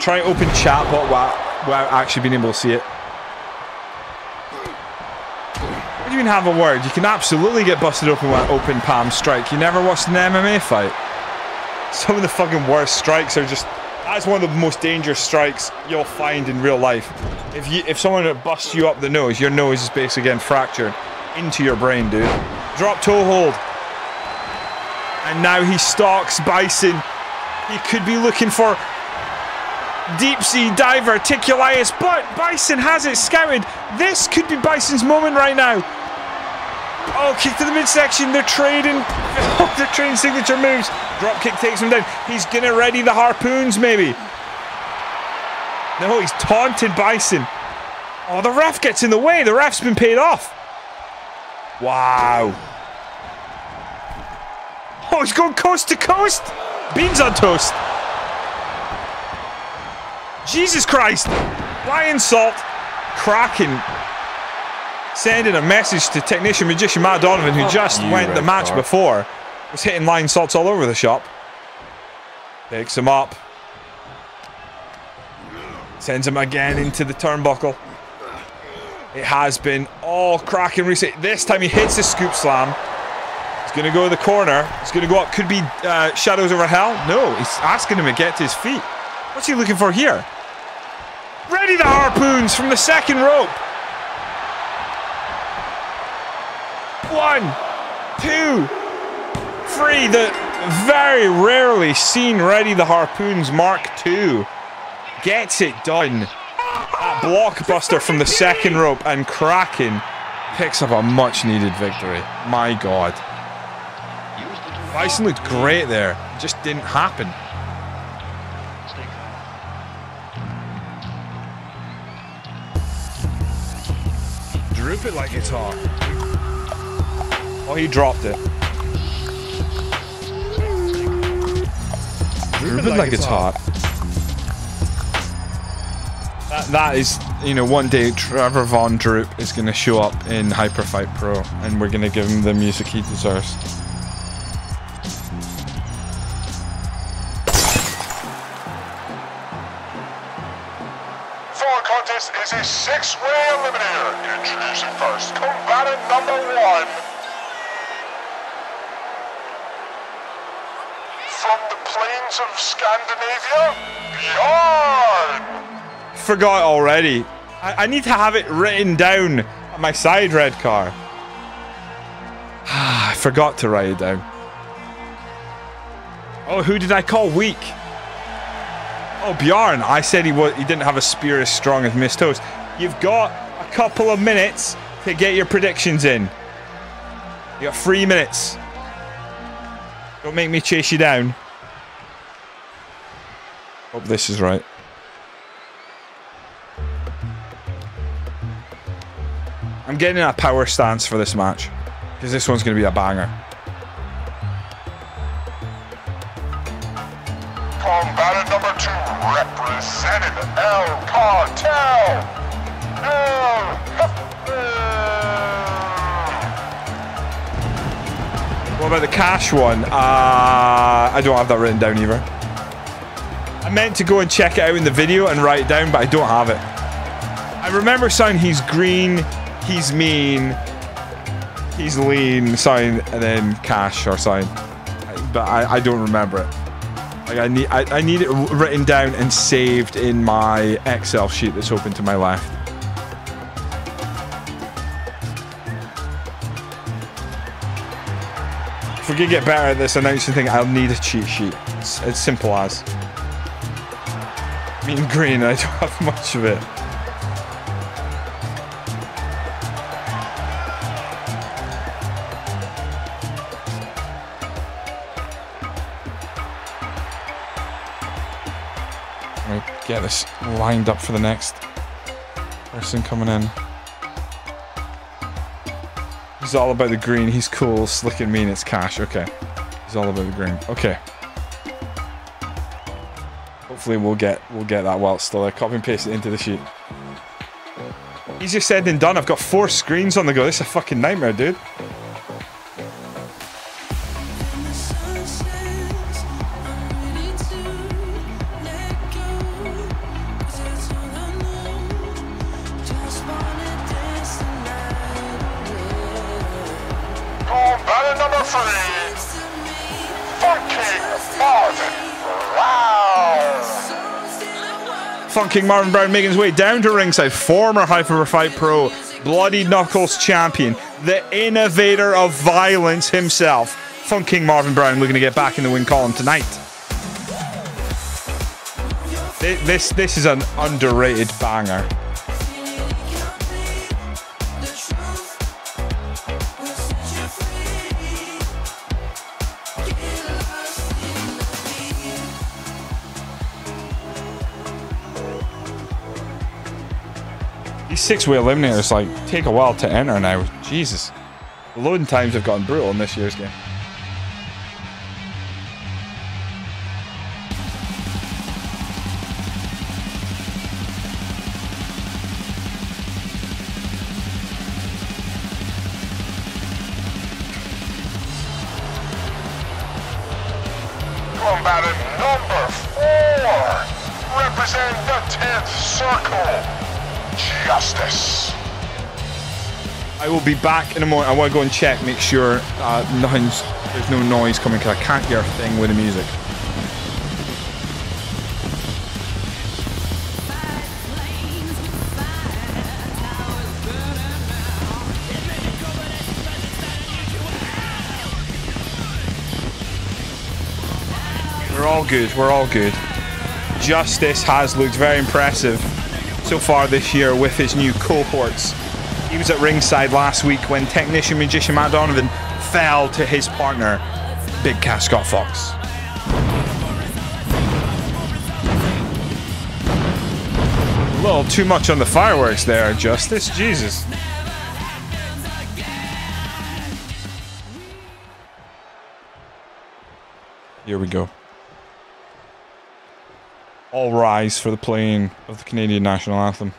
Try open chat but without actually being able to see it. Have a word? You can absolutely get busted open with an open palm strike. You never watched an MMA fight? Some of the fucking worst strikes are just... That's one of the most dangerous strikes you'll find in real life. If you, if someone busts you up the nose, your nose is basically getting fractured into your brain, dude. Drop toe hold. And now he stalks Bison. He could be looking for deep sea diver Ticulaeus, but Bison has it scouted. This could be Bison's moment right now. Oh, kick to the midsection. They're trading. They're trading signature moves. Drop kick takes him down. He's gonna ready the harpoons, maybe. No, he's taunted Bison. Oh, the ref gets in the way. The ref's been paid off. Wow. Oh, he's going coast to coast. Beans on toast. Jesus Christ. Lionsault. Kraken sending a message to technician magician Matt Donovan, who just You went the match card. before, was hitting Lionsaults all over the shop. Picks him up. Sends him again into the turnbuckle. It has been all cracking reset. This time he hits the scoop slam. He's going to go to the corner. He's going to go up. Could be uh, Shadows over Hell. No, he's asking him to get to his feet. What's he looking for here? Ready the harpoons from the second rope. One, two, three. The very rarely seen Ready the Harpoons Mark II gets it done. That blockbuster from the second rope and Kraken picks up a much needed victory. My God. Bison looked great there. Just didn't happen. Droop it like it's hot. Oh, he dropped it. Droop it like it's hot. That, that is, you know, one day Trevor Von Droop is going to show up in Hyperfight Pro and we're going to give him the music he deserves. Of Scandinavia, Bjorn! Forgot already. I, I need to have it written down on my side red car. I forgot to write it down. Oh, who did I call weak? Oh, Bjorn. I said he was, he didn't have a spear as strong as Miss Toast. You've got a couple of minutes to get your predictions in. You got three minutes. Don't make me chase you down. Hope this is right. I'm getting a power stance for this match. Because this one's going to be a banger. Combatant number two, representing El Cartel. El What about the cash one? Uh, I don't have that written down either. I meant to go and check it out in the video and write it down, but I don't have it. I remember saying he's green, he's mean, he's lean, sign, and then cash or sign. But I, I don't remember it. Like I need I, I need it written down and saved in my Excel sheet that's open to my left. If we could get better at this announcing thing, I'll need a cheat sheet. It's as simple as. Mean green, I don't have much of it. Get this lined up for the next person coming in. He's all about the green. He's cool, slick and mean. It's cash. Okay. He's all about the green. Okay. Hopefully we'll get we'll get that while it's still there. Copy and paste it into the sheet. Easier said than done. I've got four screens on the go. This is a fucking nightmare, dude. Funking Marvin Brown making his way down to ringside. Former Hyper Fight Pro, Bloody Knuckles champion, the innovator of violence himself. Funking Marvin Brown looking to get back in the win column tonight. Thi- This this is an underrated banger. Six-way eliminators like take a while to enter now. Jesus, the loading times have gotten brutal in this year's game. Be back in a moment. I want to go and check, make sure uh, nothing's there's no noise coming because I can't hear a thing with the music. We're all good. We're all good. Justice has looked very impressive so far this year with his new cohorts. He was at ringside last week when technician magician Matt Donovan fell to his partner, Big Cat Scott Fox. A little too much on the fireworks there, Justice. Jesus. Here we go. All rise for the playing of the Canadian national anthem.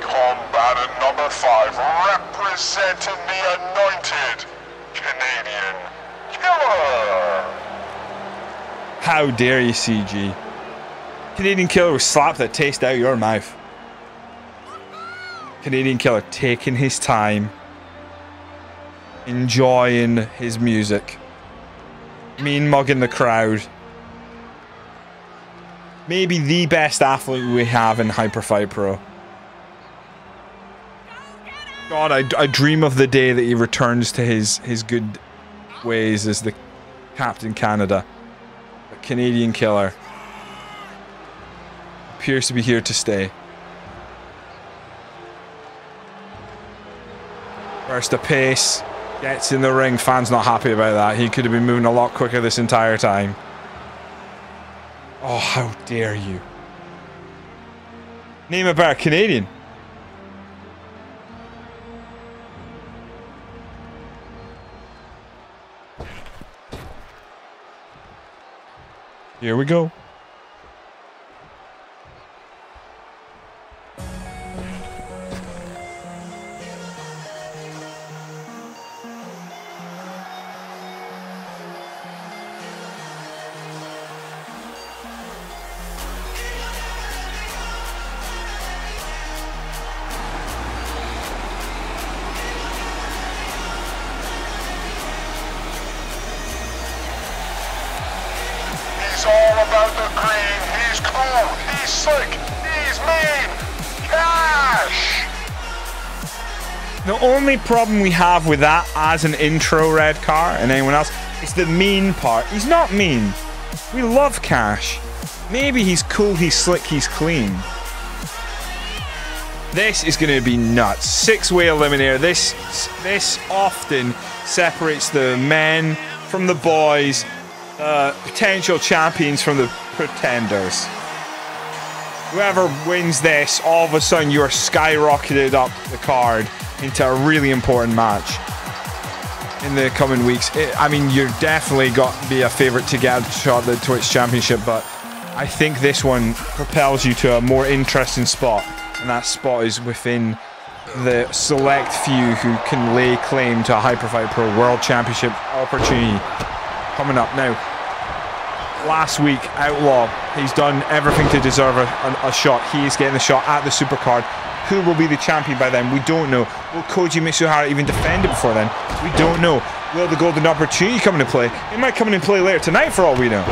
Combatant number five, representing the anointed Canadian Killer. How dare you, CG? Canadian Killer will slap that taste out your mouth. Canadian Killer taking his time, enjoying his music, mean mugging the crowd. Maybe the best athlete we have in Hyperfight Pro. God, I, I dream of the day that he returns to his, his good ways as the Captain Canada. A Canadian killer. Appears to be here to stay. First a pace, Gets in the ring. Fan's not happy about that. He could have been moving a lot quicker this entire time. Oh, how dare you. Name a better Canadian. Here we go. Problem we have with that as an intro red car and anyone else is the mean part. He's not mean. We love Cash. Maybe he's cool, he's slick, he's clean. This is going to be nuts. Six-way eliminator. This this often separates the men from the boys, uh, potential champions from the pretenders. Whoever wins this, all of a sudden you're skyrocketed up the card into a really important match in the coming weeks. It, I mean, you're definitely got to be a favourite to get shot the Twitch Championship, but I think this one propels you to a more interesting spot, and that spot is within the select few who can lay claim to a Hyperfight Pro World Championship opportunity coming up now. Last week, Outlaw, he's done everything to deserve a, a, a shot. He's getting the shot at the Supercard. Who will be the champion by then? We don't know. Will Koji Mitsuhara even defend it before then? We don't know. Will the Golden Opportunity come into play? It might come into play later tonight for all we know.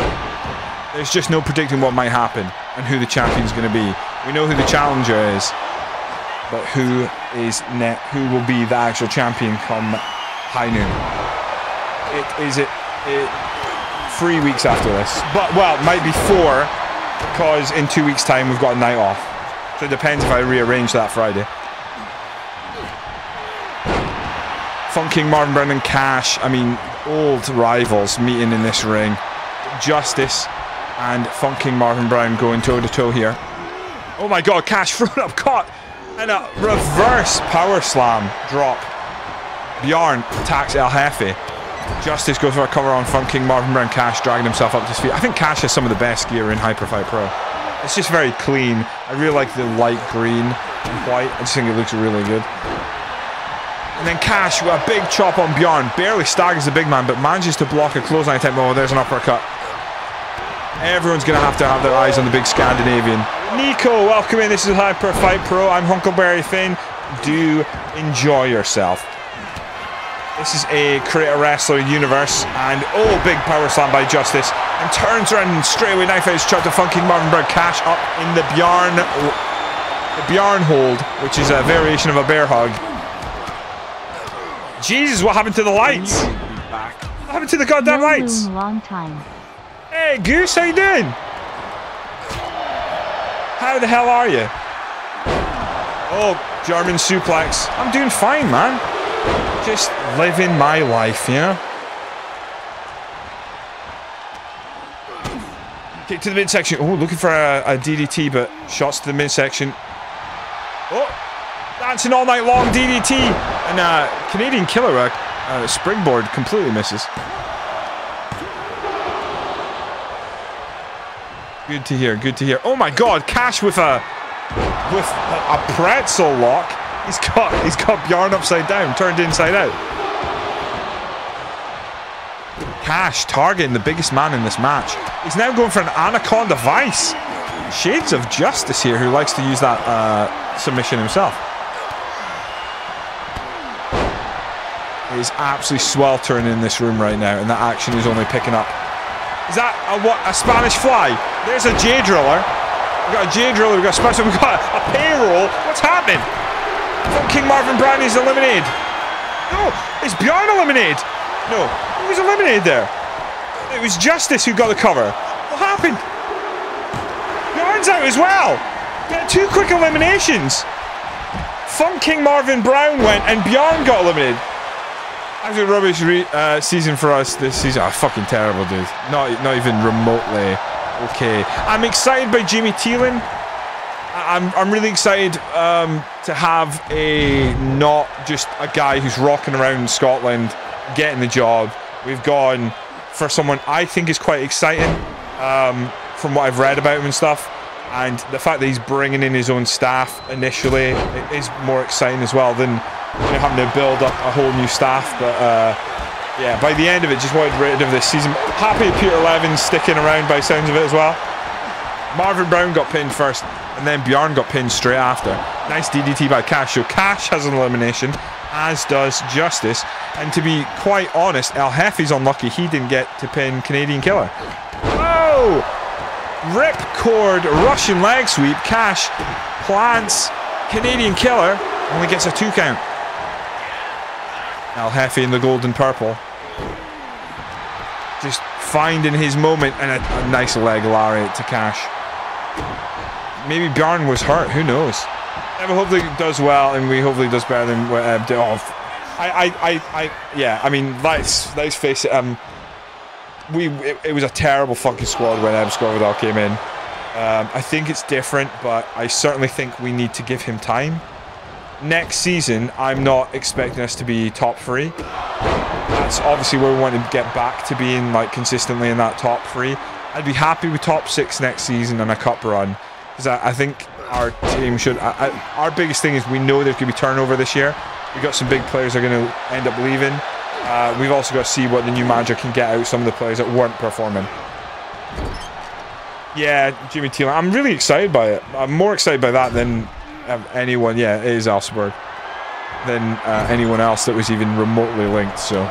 There's just no predicting what might happen and who the champion's going to be. We know who the challenger is, but who is net? Who will be the actual champion come high noon? It is it, it three weeks after this, but well, might be four because in two weeks' time we've got a night off. So it depends if I rearrange that Friday. Funking Marvin Brown and Cash, I mean, old rivals meeting in this ring. Justice and Funking Marvin Brown going toe to toe here. Oh my god, Cash thrown up caught and a reverse power slam drop. Bjorn attacks El Jefe. Justice goes for a cover on Funking Marvin Brown. Cash dragging himself up to his feet. I think Cash has some of the best gear in Hyper Fight Pro. It's just very clean. I really like the light green and white. I just think it looks really good. And then Cash with a big chop on Bjorn. Barely staggers the big man, but manages to block a clothesline attempt. Oh, there's an uppercut. Everyone's going to have to have their eyes on the big Scandinavian. Nico, welcome in. This is Hyper Fight Pro. I'm Hunkleberry Finn. Do enjoy yourself. This is a Create a Wrestler universe. And oh, big power slam by Justice. And turns around and straight away knife edge chop to Funky Marvin Berg. Cash up in the Bjorn, the Bjorn hold, which is a variation of a bear hug. Jesus, what happened to the lights? What happened to the goddamn No lights? long time. Hey, Goose, how you doing? How the hell are you? Oh, German suplex. I'm doing fine, man. Just living my life, you know? Kick to the midsection. Oh, looking for a, a DDT, but shots to the midsection. Oh, dancing all night long DDT. And uh, Canadian Killer, uh, uh, springboard completely misses. Good to hear. Good to hear. Oh my God, Cash with a with a, a pretzel lock. He's got he's got Bjorn upside down, turned inside out. Cash targeting the biggest man in this match. He's now going for an anaconda vice. Shades of Justice here, who likes to use that uh, submission himself. He's absolutely sweltering in this room right now, and that action is only picking up. Is that a what? A Spanish fly? There's a J driller. We've got a J driller. we've got a special. we've got a payroll. What's happening? King Marvin Brown is eliminated. No, is Bjorn eliminated? No, who was eliminated there? It was Justice who got the cover. What happened? Bjorn's out as well. We had two quick eliminations. Funking Marvin Brown went and Bjorn got eliminated. Absolute rubbish uh, season for us this season. Oh, fucking terrible, dude. Not, not even remotely okay. I'm excited by Jamie Thelin. I'm, I'm really excited um, to have a not just a guy who's rocking around Scotland getting the job. We've gone for someone I think is quite exciting um, from what I've read about him and stuff. And the fact that he's bringing in his own staff initially is more exciting as well than you know, having to build up a whole new staff. But uh, yeah, by the end of it, just wanted rid of this season. Happy Peter Leven's sticking around by sounds of it as well. Marvin Brown got pinned first, and then Bjorn got pinned straight after. Nice DDT by Cash. So Cash has an elimination, as does Justice. And to be quite honest, El Jefe's unlucky he didn't get to pin Canadian Killer. Oh! Rip cord Russian leg sweep. Cash plants Canadian Killer. Only gets a two count. El Jefe in the golden purple. Just finding his moment and a, a nice leg lariat to Cash. Maybe Bjorn was hurt. Who knows? Yeah, hopefully does well, and we hopefully does better than what uh, did. Oh, I, I, I, I, yeah. I mean, let's let's face it. Um, we it, it was a terrible fucking squad when Eb Scovidal came in. Um, I think it's different, but I certainly think we need to give him time. Next season, I'm not expecting us to be top three. That's obviously where we want to get back to being like consistently in that top three. I'd be happy with top six next season and a cup run because I, I, think our team should. I, I, our biggest thing is we know there's going to be turnover this year. We've got some big players that are going to end up leaving. Uh, we've also got to see what the new manager can get out some of the players that weren't performing. Yeah, Jimmy Thelin. I'm really excited by it. I'm more excited by that than anyone. Yeah, it is Elfsborg. Than uh, anyone else that was even remotely linked. So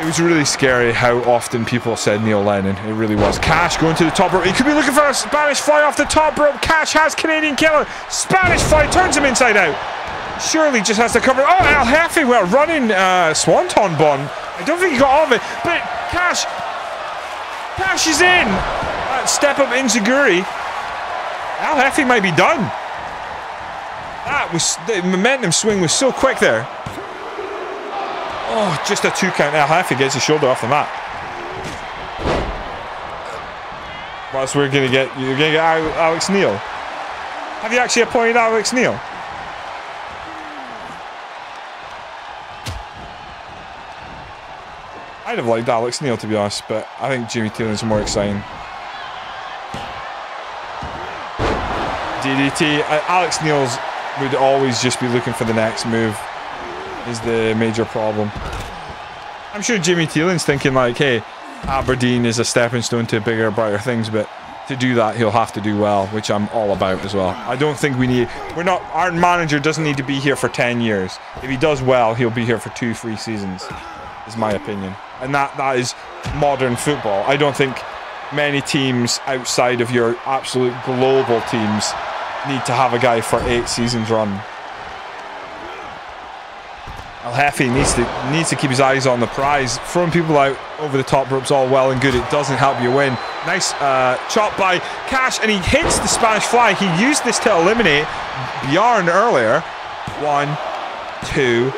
it was really scary how often people said Neil Lennon. It really was. Cash going to the top rope. He could be looking for a Spanish fly off the top rope. Cash has Canadian killer. Spanish fly turns him inside out. Surely just has to cover. Oh, El Jefe, well, running uh, Swanton Bomb. I don't think he got all of it, but Cash. Cash is in. Uh, step up Enzuigiri. El Jefe might be done. That was the momentum swing was so quick there. Oh, just a two count. El Jefe gets his shoulder off the mat. Whilst we're gonna get you're gonna get Alex Neil. Have you actually appointed Alex Neil? I'd have liked Alex Neil to be honest, but I think Jimmy Thelin's more exciting. DDT. Uh, Alex Neil's would always just be looking for the next move. Is the major problem. I'm sure Jimmy Thelin's thinking like, hey, Aberdeen is a stepping stone to bigger, brighter things, but to do that, he'll have to do well, which I'm all about as well. I don't think we need. We're not. Our manager doesn't need to be here for 10 years. If he does well, he'll be here for two, three seasons. Is my opinion, and that that is modern football. I don't think many teams outside of your absolute global teams need to have a guy for eight seasons run. El Jefe needs to needs to keep his eyes on the prize. Throwing people out over the top ropes all well and good. It doesn't help you win. Nice uh, chop by Cash, and he hits the Spanish fly. He used this to eliminate Bjorn earlier. One, two.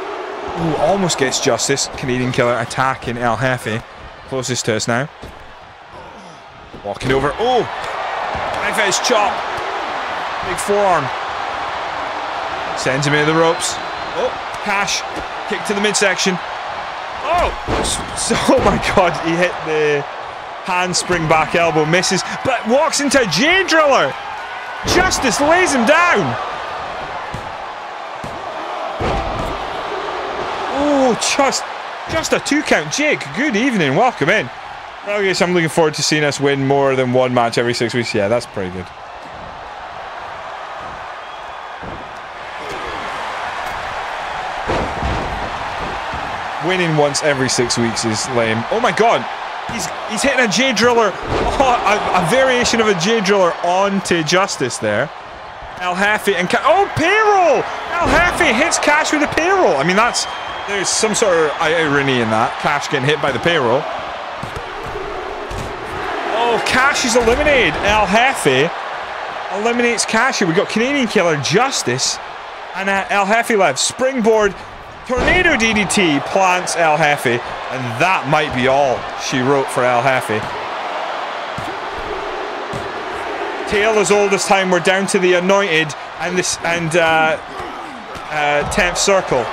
Ooh, almost gets justice. Canadian killer attacking El Jefe. Closest to us now. Walking over. Oh! Edge chop. Big forearm. Sends him into the ropes. Oh, Cash. Kick to the midsection. Oh! So, oh my god, he hit the handspring back elbow, misses, but walks into a J driller. Justice lays him down. Oh, just, just a two count. Jake, good evening. Welcome in. Well, guess I'm looking forward to seeing us win more than one match every six weeks. Yeah, that's pretty good. Winning once every six weeks is lame. Oh my god, he's he's hitting a J driller, oh, a, a, variation of a J driller onto Justice there. El Jefe and Ca oh payroll. El Jefe hits Cash with a payroll. I mean that's there's some sort of irony in that. Cash getting hit by the payroll. Oh, Cash is eliminated. El Jefe eliminates Cash here. We got Canadian Killer Justice and uh, El Jefe left. Springboard Tornado DDT plants El Jefe, and that might be all she wrote for El Jefe. Tale as old as time, we're down to the Anointed and this and uh, uh, 10th Circle.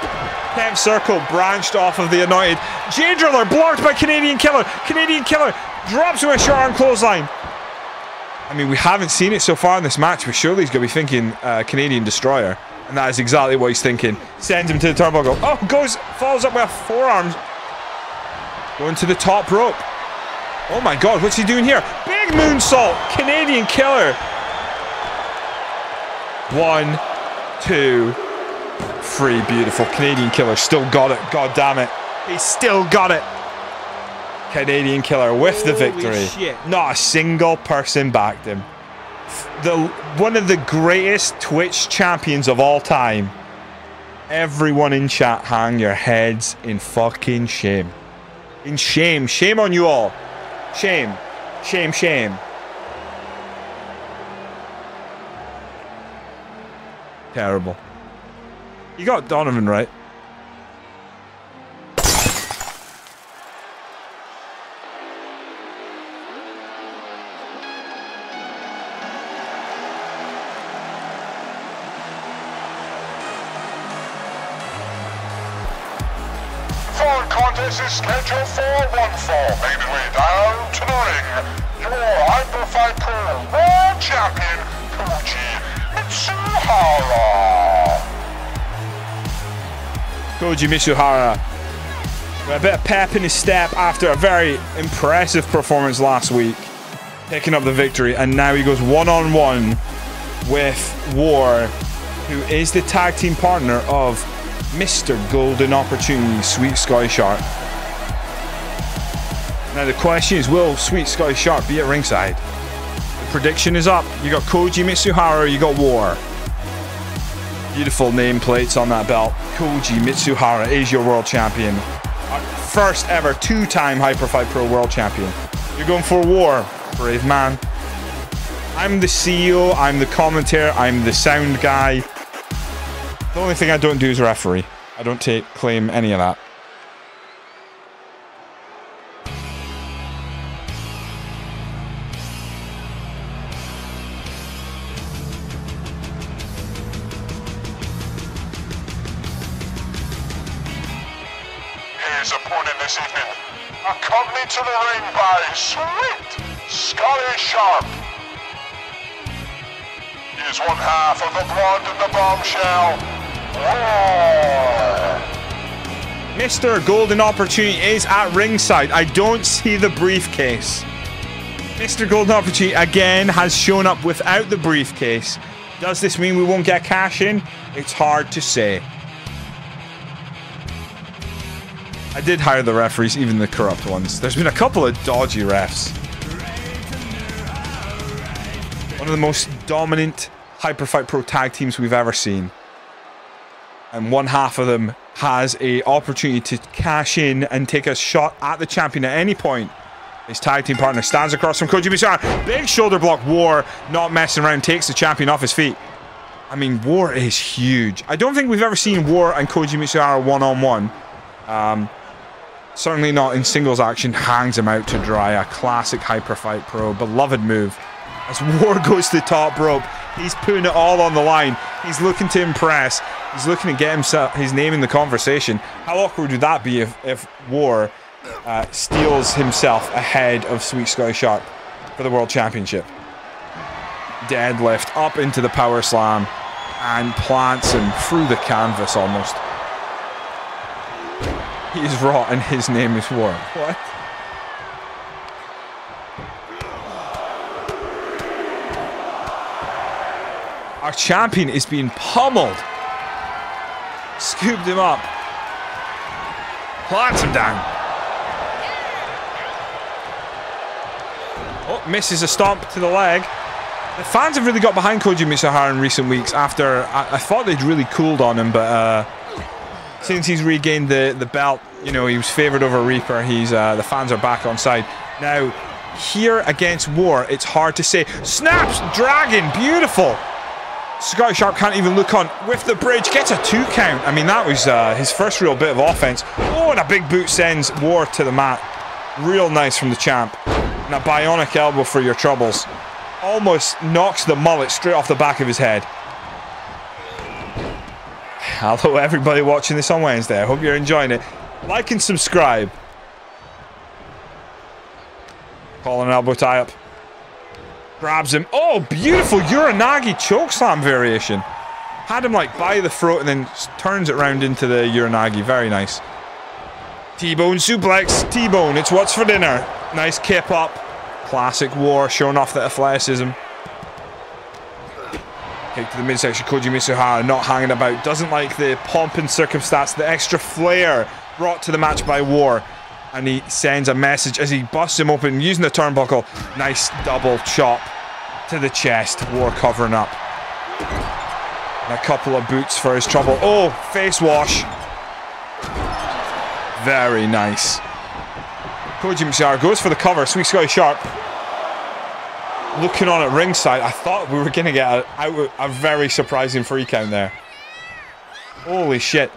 10th Circle branched off of the Anointed. Jay Driller blocked by Canadian Killer. Canadian Killer drops him a short arm clothesline. I mean, we haven't seen it so far in this match, but surely he's going to be thinking uh, Canadian Destroyer. And that is exactly what he's thinking. Sends him to the turnbuckle. Oh, goes, follows up with forearms. Going to the top rope. Oh my god, what's he doing here? Big moonsault! Canadian killer! One, two, three. Beautiful. Canadian killer still got it. God damn it. He still got it. Canadian killer with the victory. shit. Not a single person backed him. The one of the greatest Twitch champions of all time. Everyone in chat, hang your heads in fucking shame. In shame. Shame on you all. Shame. Shame, shame. Terrible. You got Donovan right. Contest is scheduled for one fall. His way down to the ring. Your Hyper Fight Pro World Champion, Koji Mitsuhara. Koji Mitsuhara. A bit of pep in his step after a very impressive performance last week. Picking up the victory. And now he goes one on one with War, who is the tag team partner of Mr. Golden Opportunity, Sweet Scotty Sharp. Now the question is, will Sweet Scotty Sharp be at ringside? The prediction is up. You got Koji Mitsuhara, you got War. Beautiful nameplates on that belt. Koji Mitsuhara is your world champion. Our First ever two-time Hyper Fight Pro world champion. You're going for war, brave man. I'm the CEO, I'm the commentator, I'm the sound guy. The only thing I don't do is referee. I don't take claim any of that. Sweet Scotty Sharp. He is one half of the blonde and the bombshell. Mr. Golden Opportunity is at ringside. I don't see the briefcase. Mr. Golden Opportunity again has shown up without the briefcase. Does this mean we won't get cash in? It's hard to say. I did hire the referees, even the corrupt ones. There's been a couple of dodgy refs. One of the most dominant Hyper Fight Pro tag teams we've ever seen. And one half of them has a opportunity to cash in and take a shot at the champion at any point. His tag team partner stands across from Koji Mitsuhara. Big shoulder block. War, not messing around, takes the champion off his feet. I mean, War is huge. I don't think we've ever seen War and Koji Mitsuhara one-on-one. Um, certainly not in singles action. Hangs him out to dry. A classic Hyper Fight Pro. Beloved move. As War goes to the top rope, he's putting it all on the line. He's looking to impress. He's looking to get himself his name in the conversation. How awkward would that be if, if War uh, steals himself ahead of Sweet Scotty Sharp for the World Championship? Deadlift up into the power slam and plants him through the canvas almost. He's raw and his name is War. What? Our champion is being pummeled. Scooped him up. Plants him down. Oh, misses a stomp to the leg. The fans have really got behind Koji Mitsuhara in recent weeks after I, I thought they'd really cooled on him, but uh, since he's regained the, the belt, you know, he was favored over Reaper. He's uh, the fans are back on side. Now, here against War, it's hard to say. Snaps, Dragon, beautiful. Scotty Sharp can't even look on with the bridge. Gets a two count. I mean, that was uh, his first real bit of offense. Oh, and a big boot sends War to the mat. Real nice from the champ. And a bionic elbow for your troubles. Almost knocks the mullet straight off the back of his head. Hello, everybody watching this on Wednesday. I hope you're enjoying it. Like and subscribe. Calling elbow tie up. Grabs him. Oh, beautiful Uranage chokeslam variation. Had him like by the throat and then turns it round into the Uranage. Very nice. T-bone suplex. T-bone. It's what's for dinner. Nice kip up. Classic war showing off the athleticism. Kick to the midsection. Koji Mitsuhara not hanging about. Doesn't like the pomp and circumstance, the extra flair brought to the match by War. And he sends a message as he busts him open using the turnbuckle. Nice double chop to the chest. War covering up. And a couple of boots for his trouble. Oh, face wash. Very nice. Koji Mitsuhara goes for the cover. Sweet Scotty Sharp. Looking on at ringside, I thought we were going to get a, a, very surprising free count there. Holy shit.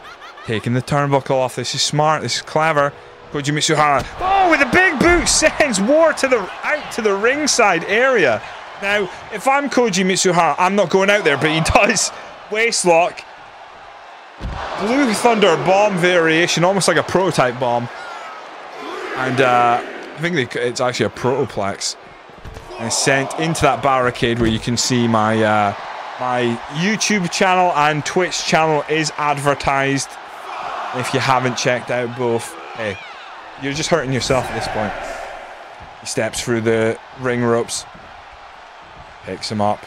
Taking the turnbuckle off. This is smart. This is clever. Koji Mitsuhara. Oh, with a big boot sends War to the out to the ringside area. Now, if I'm Koji Mitsuhara, I'm not going out there, but he does. Waist lock. Blue Thunder bomb variation, almost like a prototype bomb. And uh, I think they, it's actually a protoplex. And sent into that barricade where you can see my uh, my YouTube channel and Twitch channel is advertised. If you haven't checked out both, hey, you're just hurting yourself at this point. He steps through the ring ropes. Picks him up.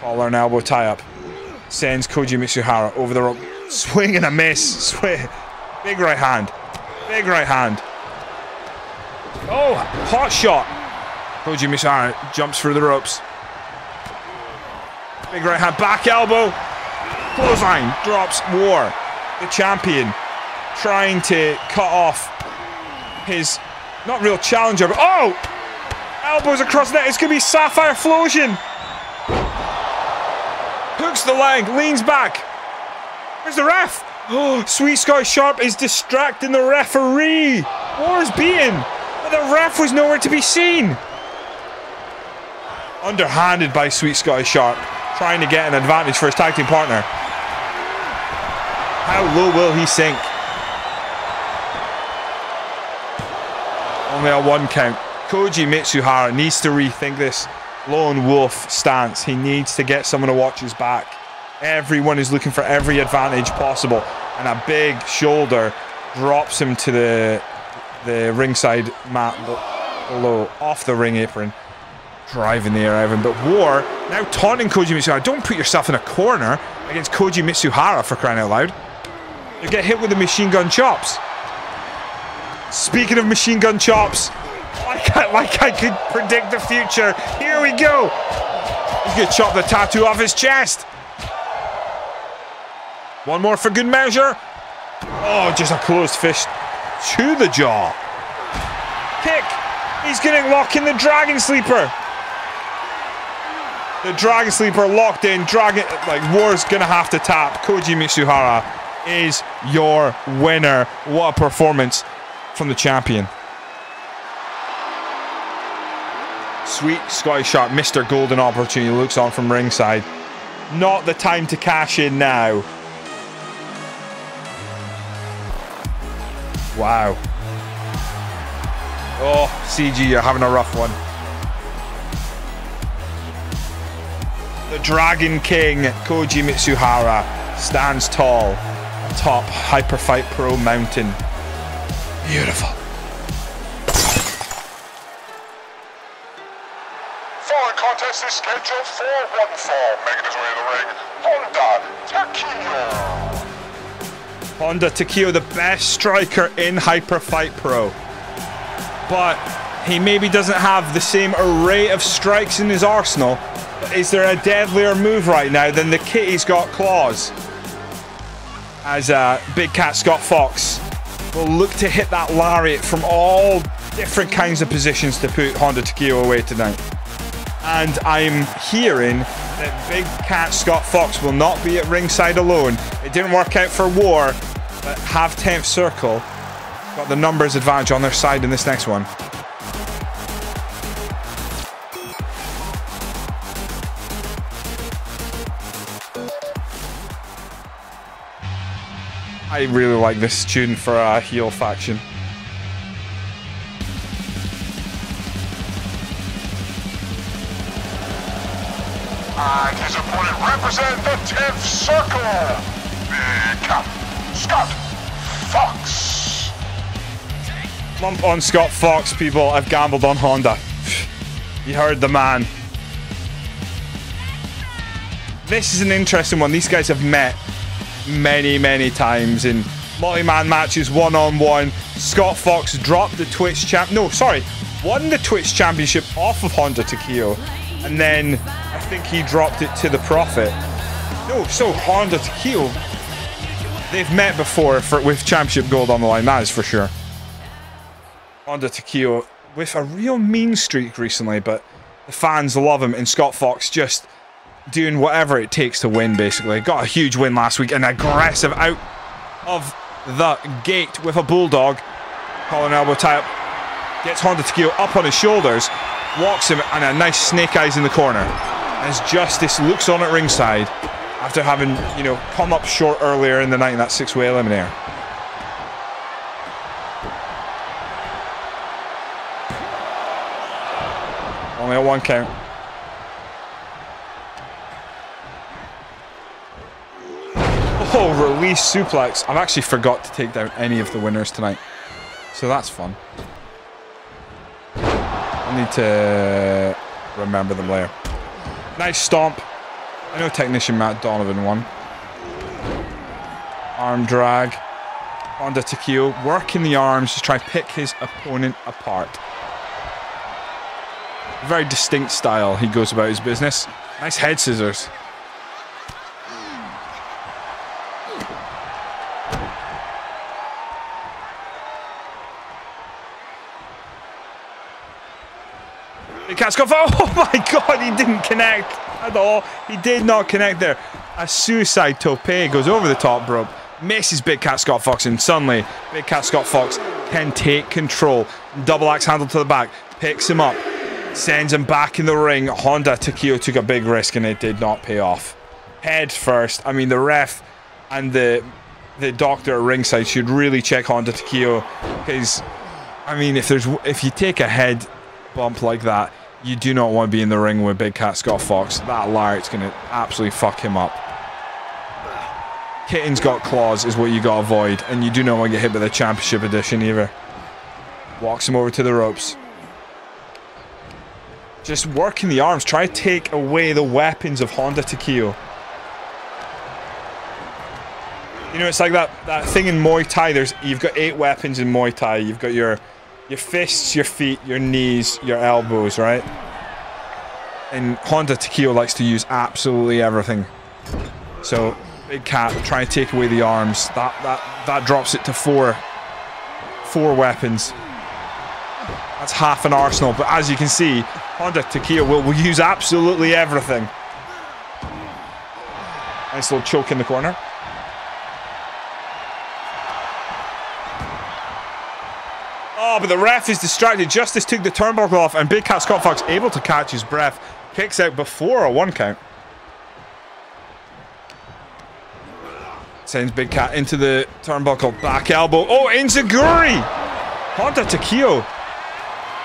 Collar and elbow tie up. Sends Koji Mitsuhara over the rope. Swing and a miss. Swing. Big right hand. Big right hand. Oh, hot shot. Koji Mitsuhara jumps through the ropes. Big right hand. Back elbow. Clothesline. Drops War. The champion. Trying to cut off his not real challenger, but oh! Elbows across net. It's going to be Sapphire Flosion. Hooks the leg, leans back. Where's the ref? Oh, Sweet Scott Sharp is distracting the referee. War's beaten, but the ref was nowhere to be seen. Underhanded by Sweet Scotty Sharp, trying to get an advantage for his tag team partner. How low will he sink? Only a one count. Koji Mitsuhara needs to rethink this lone wolf stance. He needs to get someone to watch his back. Everyone is looking for every advantage possible. And a big shoulder drops him to the the ringside mat below, off the ring apron. Driving there, him. But War now taunting Koji Mitsuhara. Don't put yourself in a corner against Koji Mitsuhara for crying out loud. You get hit with the machine gun chops. Speaking of machine gun chops, like I, like I could predict the future. Here we go. He's going to chop the tattoo off his chest. One more for good measure. Oh, just a closed fist to the jaw. Kick. He's getting locked in the Dragon Sleeper. The Dragon Sleeper locked in. Dragon, like, War's going to have to tap. Koji Mitsuhara is your winner. What a performance from the champion. Sweet Scotty Sharp, Mr. Golden Opportunity, looks on from ringside. Not the time to cash in now. Wow. Oh, CG, you're having a rough one. The Dragon King, Koji Mitsuhara, stands tall atop Hyper Fight Pro Mountain. Beautiful. Following contest is scheduled for one fall. Making his way to the ring, Honda Takeo. Honda Takeo, the best striker in Hyper Fight Pro. But he maybe doesn't have the same array of strikes in his arsenal. Is there a deadlier move right now than the Kitty's got claws? As uh, Big Cat Scott Fox will look to hit that lariat from all different kinds of positions to put Honda Takeo away tonight. And I'm hearing that Big Cat Scott Fox will not be at ringside alone. It didn't work out for War, but have 10th Circle got the numbers advantage on their side in this next one. I really like this tune for a heel faction. And his opponent represent the 10th Circle. Big Cat Scott Fox. Lump on Scott Fox, people. I've gambled on Honda. you heard the man. This is an interesting one. These guys have met many, many times in multi-man matches, one-on-one. Scott Fox dropped the Twitch champ. No, sorry, won the Twitch championship off of Honda Takeo, and then I think he dropped it to the Prophet. No, so Honda Takeo. They've met before for, with championship gold on the line. That is for sure. Honda Takeo with a real mean streak recently, but the fans love him, and Scott Fox just doing whatever it takes to win, basically. Got a huge win last week, an aggressive out of the gate with a bulldog. Collar elbow tie up. Gets Honda Takeo up on his shoulders, walks him, and a nice snake eyes in the corner. As Justice looks on at ringside after having, you know, come up short earlier in the night in that six-way eliminator. Only a one count. Oh, suplex. I've actually forgot to take down any of the winners tonight. So that's fun. I need to remember them later. Nice stomp. I know technician Matt Donovan won. Arm drag. Honda Takeo working the arms to try to pick his opponent apart. Very distinct style he goes about his business. Nice head scissors. Got Oh my god, he didn't connect at all. He did not connect there. A suicide tope goes over the top rope. Misses Big Cat Scott Fox and suddenly Big Cat Scott Fox can take control. Double axe handle to the back. Picks him up. Sends him back in the ring. Honda Takeo took a big risk and it did not pay off. Head first. I mean the ref and the the doctor at ringside should really check Honda Takeo because I mean if there's if you take a head bump like that you do not want to be in the ring with Big Cat Scott Fox. That lariat's going to absolutely fuck him up. Kitten's got claws is what you got to avoid. And you do not want to get hit by the Championship Edition either. Walks him over to the ropes. Just working the arms. Try to take away the weapons of Honda Takeo. You know, it's like that, that thing in Muay Thai. There's You've got eight weapons in Muay Thai. You've got your your fists, your feet, your knees, your elbows, right? And Honda Takeo likes to use absolutely everything. So Big Cat trying to take away the arms. That that that drops it to four. Four weapons. That's half an arsenal. But as you can see, Honda Takeo will, will use absolutely everything. Nice little choke in the corner. But the ref is distracted. Justice took the turnbuckle off, and Big Cat Scott Fox able to catch his breath. Kicks out before a one count. Sends Big Cat into the turnbuckle. Back elbow. Oh, Enziguri! Honda Takeo.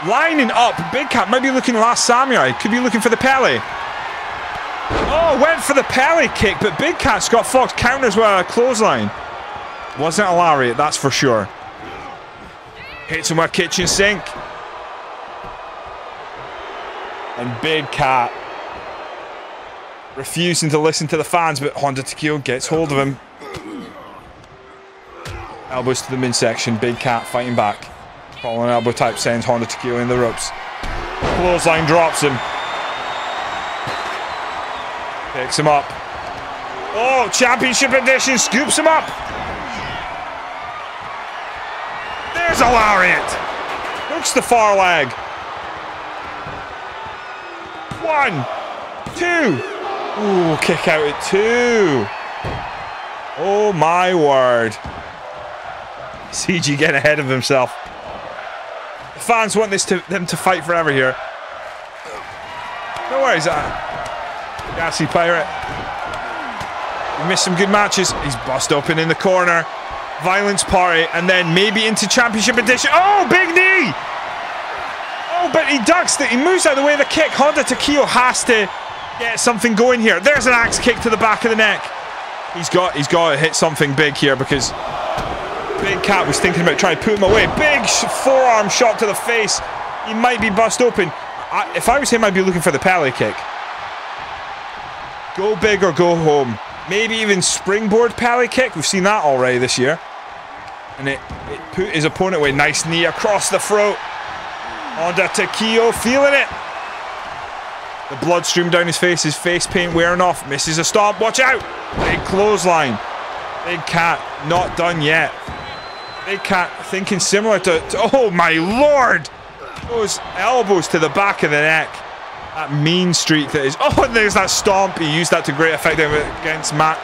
Lining up. Big Cat might be looking last samurai. Could be looking for the Pele. Oh, went for the Pele kick, but Big Cat Scott Fox counters with a clothesline. Wasn't a lariat, that's for sure. Hits him with kitchen sink. And Big Cat refusing to listen to the fans, but Honda Takeo gets hold of him. Elbows to the midsection. Big Cat fighting back. Following elbow type sends Honda Takeo in the ropes. Clothesline drops him. Picks him up. Oh, championship edition scoops him up. There's a lariat. Hooks the far leg. One, two, Ooh, kick out at two. Oh my word. CG getting ahead of himself. The fans want this to them to fight forever here. No worries, uh, Gassy Pirate. He missed some good matches. He's bust open in the corner. Violence party, and then maybe into championship edition. Oh, big knee! Oh, but he ducks it. He moves out of the way of the kick. Honda Takeo has to get something going here. There's an axe kick to the back of the neck. He's got he's got to hit something big here because Big Cat was thinking about trying to put him away. Big forearm shot to the face. He might be bust open. I, if I was him, I'd be looking for the Pele kick. Go big or go home. Maybe even springboard Pele kick. We've seen that already this year. And it, it put his opponent away. Nice knee across the throat. Honda Takeo feeling it. The blood streamed down his face. His face paint wearing off. Misses a stomp. Watch out. Big clothesline. Big Cat not done yet. Big Cat thinking similar to, to oh my lord. Those elbows to the back of the neck. That mean streak that is. Oh, and there's that stomp. He used that to great effect against Matt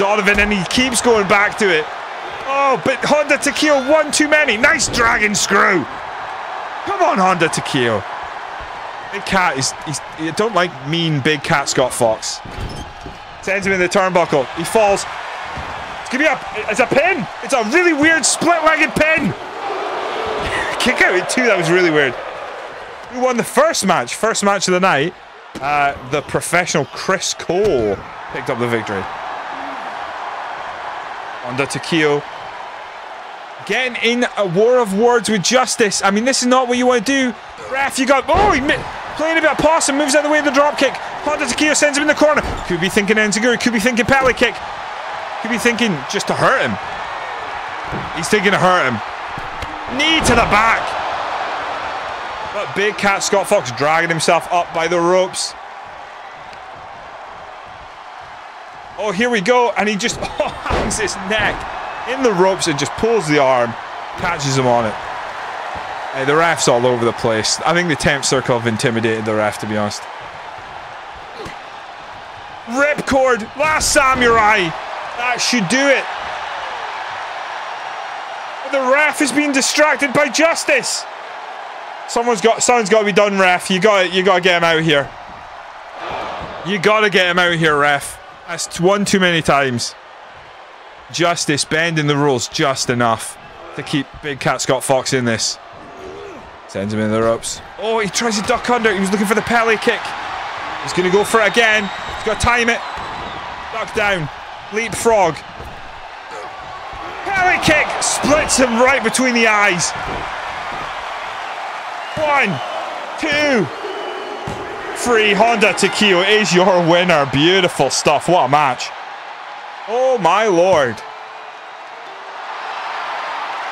Donovan, and he keeps going back to it. Oh, but Honda Takeo one too many. Nice dragon screw. Come on, Honda Takeo. Big Cat is. He's, don't like mean Big Cat Scott Fox. Sends him in the turnbuckle. He falls. It's gonna be a. It's a pin. It's a really weird split-legged pin. Kick out at two. That was really weird. Who won the first match? First match of the night. Uh, the professional Kris Cole picked up the victory. Honda Takeo getting in a war of words with justice. I mean, this is not what you want to do. Ref, you got. Oh, he playing a bit of possum, moves out of the way of the drop kick. Honda Takeo sends him in the corner. Could be thinking Enziguri, could be thinking Pele kick. Could be thinking just to hurt him. He's thinking to hurt him. Knee to the back. But Big Cat Scott Fox dragging himself up by the ropes. Oh, here we go. And he just oh, hangs his neck in the ropes and just pulls the arm, catches him on it. Hey, the ref's all over the place. I think the 10th Circle have intimidated the ref, to be honest. Ripcord, last samurai. That should do it. But the ref is being distracted by justice. Someone's got someone's got to be done, ref. You got you got to get him out here. You got to get him out here, ref. That's one too many times. Justice bending the rules just enough to keep Big Cat Scott Fox in this. Sends him in the ropes. Oh, he tries to duck under. He was looking for the Pele kick. He's going to go for it again. He's got to time it. Duck down. Leapfrog. Pele kick splits him right between the eyes. One, two, three. Honda Takeo is your winner. Beautiful stuff. What a match. Oh my lord.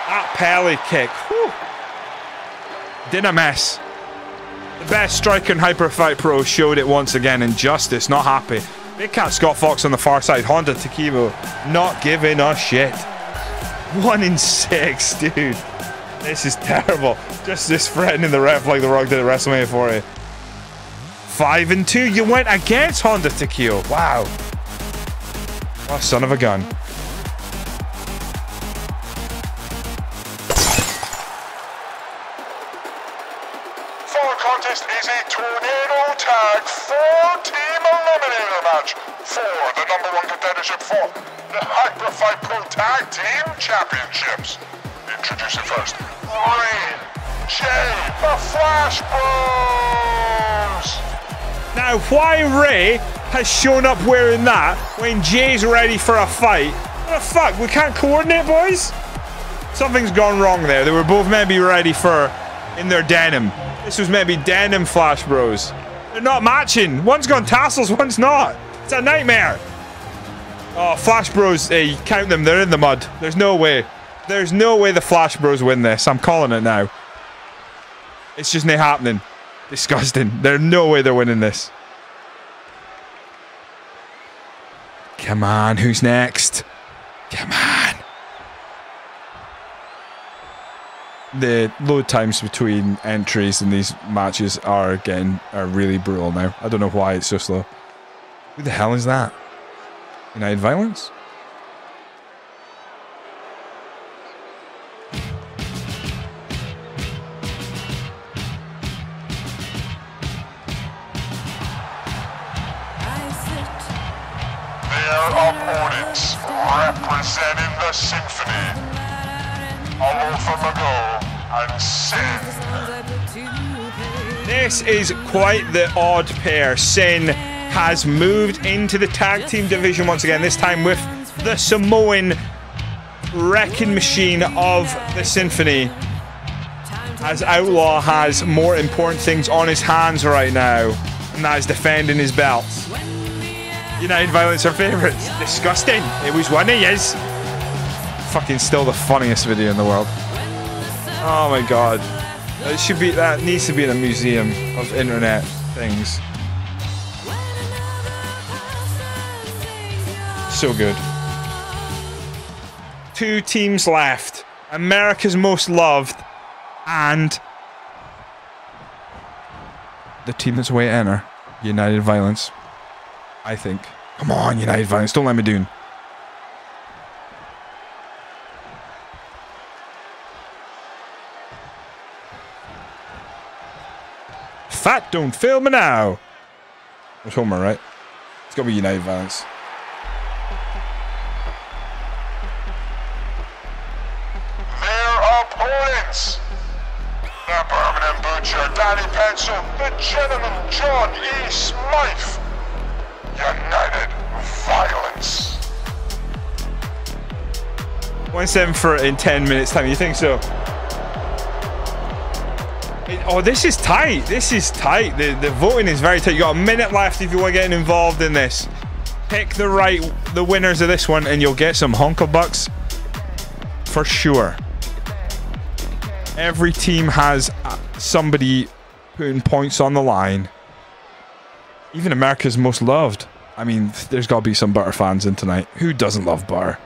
That Pele kick. Whew. Didn't mess. The best striker in Hyper Fight Pro showed it once again. Injustice, not happy. Big Cat Scott Fox on the far side. Honda Takeo not giving a shit. One in six, dude. This is terrible. Justice threatening the ref like The Rock did at WrestleMania 40. Five and two. You went against Honda Takeo. Wow. Oh, son of a gun. Fall contest is a tornado tag four-team eliminator match for the number one contendership for the Hyper Fight Pro Tag Team Championships. Introducing first, Ray, Jay, the Flash Bros. Now, why Ray has shown up wearing that when Jay's ready for a fight? What the fuck? We can't coordinate, boys? Something's gone wrong there. They were both maybe ready for in their denim. This was maybe denim Flash Bros. They're not matching. One's got tassels, one's not. It's a nightmare. Oh, Flash Bros, hey, count them. They're in the mud. There's no way. There's no way the Flash Bros win this. I'm calling it now. It's just not happening. Disgusting. There's no way they're winning this. Come on, who's next? Come on. The load times between entries in these matches are getting are really brutal now. I don't know why it's so slow. Who the hell is that? United Violence? Representing the symphony, and Sin. This is quite the odd pair. Sin has moved into the tag team division once again, this time with the Samoan wrecking machine of the Symphony. As Outlaw has more important things on his hands right now, and that is defending his belt. United Violence are favourites. Disgusting. It was one of his. Fucking still the funniest video in the world. Oh my god. It should be that needs to be in a museum of internet things. So good. Two teams left. America's most loved and the team that's away to enter. United Violence. I think. Come on, United fans, Don't let me down. Fat don't fail me now. There's Homer, right? It's gotta be United Violence. Their opponents, the Birmingham Butcher, Danny Pencil, the Gentleman, John E. Smythe. United Violence. One seven for it in ten minutes time. You think so? Oh, this is tight. This is tight. The the voting is very tight. You got a minute left if you want getting involved in this. Pick the right the winners of this one, and you'll get some honker bucks for sure. Every team has uh, somebody putting points on the line. Even America's most loved. I mean, there's got to be some Butter fans in tonight. Who doesn't love Butter?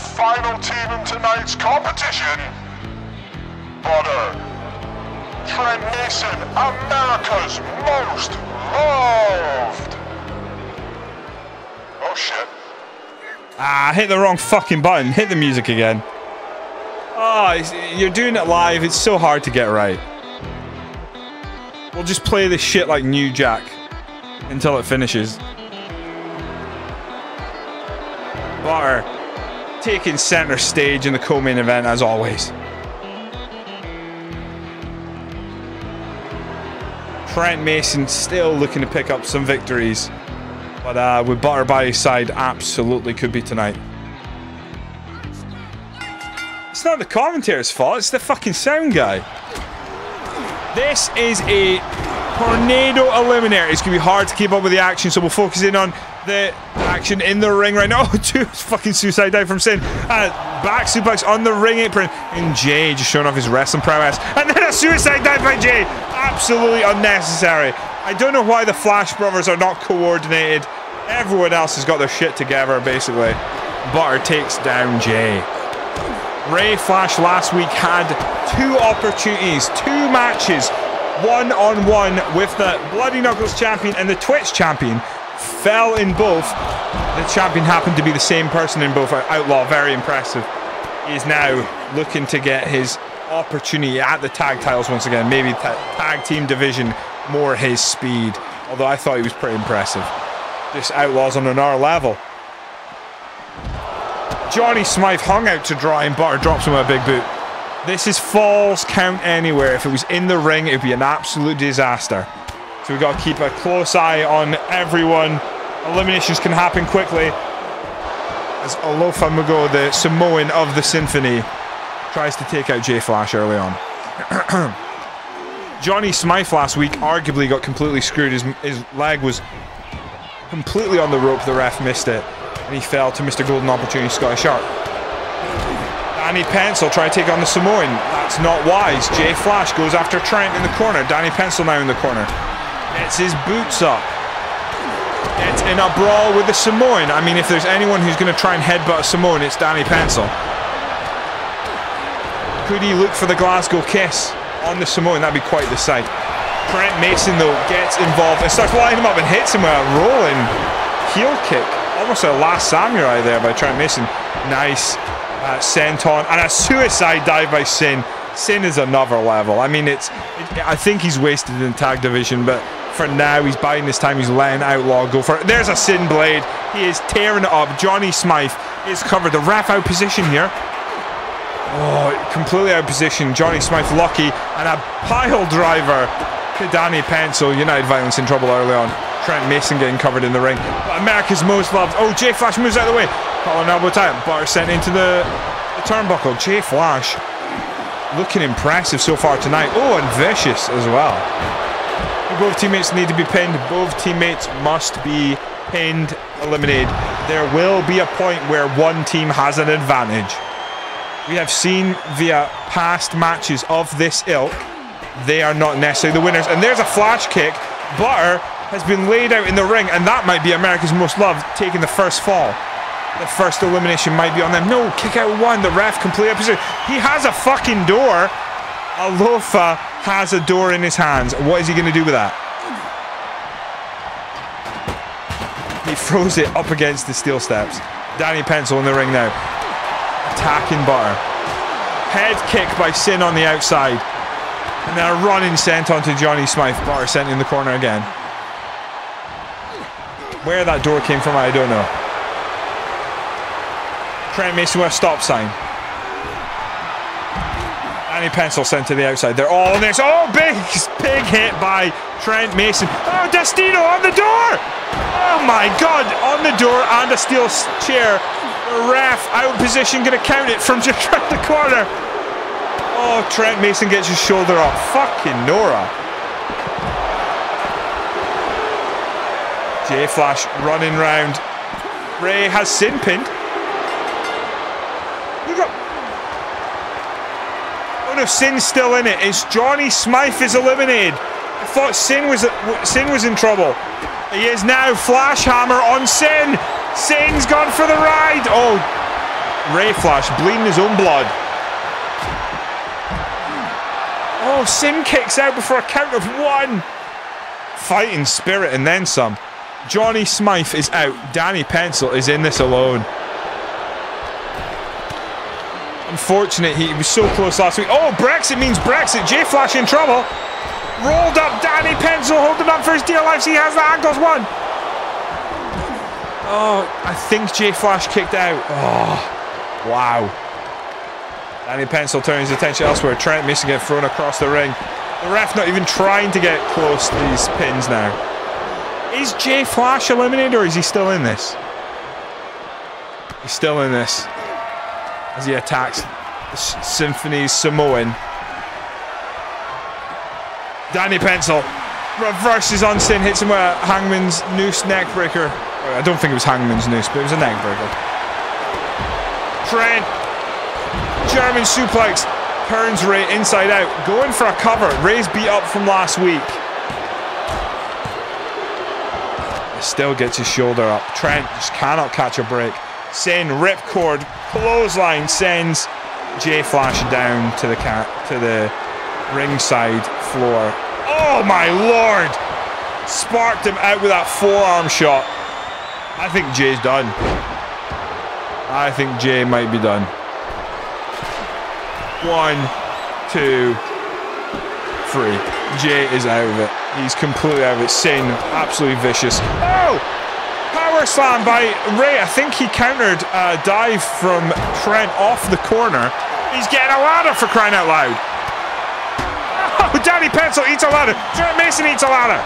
Final team in tonight's competition, Butter. Trent Mason, America's most loved. Oh shit. Ah, hit the wrong fucking button. Hit the music again. Oh, you're doing it live. It's so hard to get right. We'll just play this shit like New Jack until it finishes. Butter taking center stage in the co-main event as always. Trent Mason still looking to pick up some victories. But uh, with Butter by his side, absolutely could be tonight. It's not the commentator's fault, it's the fucking sound guy. This is a tornado eliminator. It's going to be hard to keep up with the action, so we'll focus in on the action in the ring right now. Oh, two fucking suicide dive from Sin. Uh, back suplex on the ring apron. And Jay just showing off his wrestling prowess. And then a suicide dive by Jay. Absolutely unnecessary. I don't know why the Flash Brothers are not coordinated. Everyone else has got their shit together, basically. Butter takes down Jay. Ray Flash last week had two opportunities, two matches, one on one with the Bloody Knuckles champion and the Twitch champion. Fell in both. The champion happened to be the same person in both. Outlaw, very impressive. He's now looking to get his opportunity at the tag titles once again. Maybe ta tag team division, more his speed. Although I thought he was pretty impressive. Just Outlaws on another level. Johnny Smythe hung out to dry and Butter drops him a big boot. This is false count anywhere. If it was in the ring, it'd be an absolute disaster. So we've got to keep a close eye on everyone. Eliminations can happen quickly. As Alofa Mugo, the Samoan of the Symphony, tries to take out J Flash early on. Johnny Smythe last week arguably got completely screwed. His, his leg was completely on the rope. The ref missed it. And he fell to Mr. Golden Opportunity, Scotty Sharp. Danny Pence will try to take on the Samoan. That's not wise. Jay Flash goes after Trent in the corner. Danny Pencil now in the corner. Gets his boots up. Gets in a brawl with the Samoan. I mean, if there's anyone who's going to try and headbutt a Samoan, it's Danny Pencil. Could he look for the Glasgow kiss on the Samoan? That'd be quite the sight. Trent Mason, though, gets involved and starts lining him up and hits him with a rolling heel kick. Almost a last samurai there by Trent Mason. Nice uh, senton and a suicide dive by Sin. Sin is another level. I mean, it's. It, I think he's wasted in tag division, but for now, he's buying this time. He's letting Outlaw go for it. There's a Sin Blade. He is tearing it up. Johnny Smythe is covered. The ref out position here. Oh, completely out of position. Johnny Smythe lucky. And a pile driver to Danny Pencil. United Violence in trouble early on. Trent Mason getting covered in the ring. But America's most loved. Oh, Jay Flash moves out of the way. Call an elbow tie. Butter sent into the, the turnbuckle. Jay Flash looking impressive so far tonight. Oh, and vicious as well. Both teammates need to be pinned. Both teammates must be pinned, eliminated. There will be a point where one team has an advantage. We have seen via past matches of this ilk, they are not necessarily the winners. And there's a flash kick. Butter has been laid out in the ring, and that might be America's Most Loved taking the first fall. The first elimination might be on them. No, kick out one. The ref completely opposite. He has a fucking door. Alofa has a door in his hands. What is he going to do with that? He throws it up against the steel steps. Danny Pencil in the ring now. Attacking Butter. Head kick by Sin on the outside. And then a running sent onto Johnny Smythe. Butter sent in the corner again. Where that door came from, I don't know. Trent Mason with a stop sign. Danny Pencil sent to the outside. They're all in this. Oh, big, big hit by Trent Mason. Oh, Destino on the door. Oh my God, on the door and a steel chair. The ref out position, going to count it from just around the corner. Oh, Trent Mason gets his shoulder up. Fucking Nora. J Flash running round. Ray has Sin pinned. No, Sin's still in it. It's Johnny Smythe is eliminated. I thought Sin was Sin was in trouble. He is now Flash Hammer on Sin. Sin's gone for the ride. Oh, Ray Flash bleeding his own blood. Oh, Sin kicks out before a count of one. Fighting spirit and then some. Johnny Smythe is out. Danny Pencil is in this alone. Unfortunate, he was so close last week. Oh, Brexit means Brexit. J Flash in trouble. Rolled up Danny Pencil, holding up for his dear life. He has the ankles one. Oh, I think J Flash kicked out. Oh, wow. Danny Pencil turns his attention elsewhere. Trent Mason get thrown across the ring. The ref not even trying to get close to these pins now. Is J Flash eliminated or is he still in this? He's still in this as he attacks Symphony's Samoan. Danny Pencil reverses on Sin, hits him with a Hangman's Noose neckbreaker. I don't think it was Hangman's Noose, but it was a neckbreaker. Trent, German suplex, turns Ray inside out, going for a cover. Ray's beat up from last week. Still gets his shoulder up. Trent just cannot catch a break. Sin ripcord clothesline sends J Flash down to the cat to the ringside floor. Oh my lord! Sparked him out with that forearm shot. I think Jay's done. I think Jay might be done. One, two, three. Jay is out of it. He's completely out of it. Sin, absolutely vicious. Oh! Power slam by Ray. I think he countered a dive from Trent off the corner. He's getting a ladder for crying out loud. Oh, Danny Pencil eats a ladder. Trent Mason eats a ladder.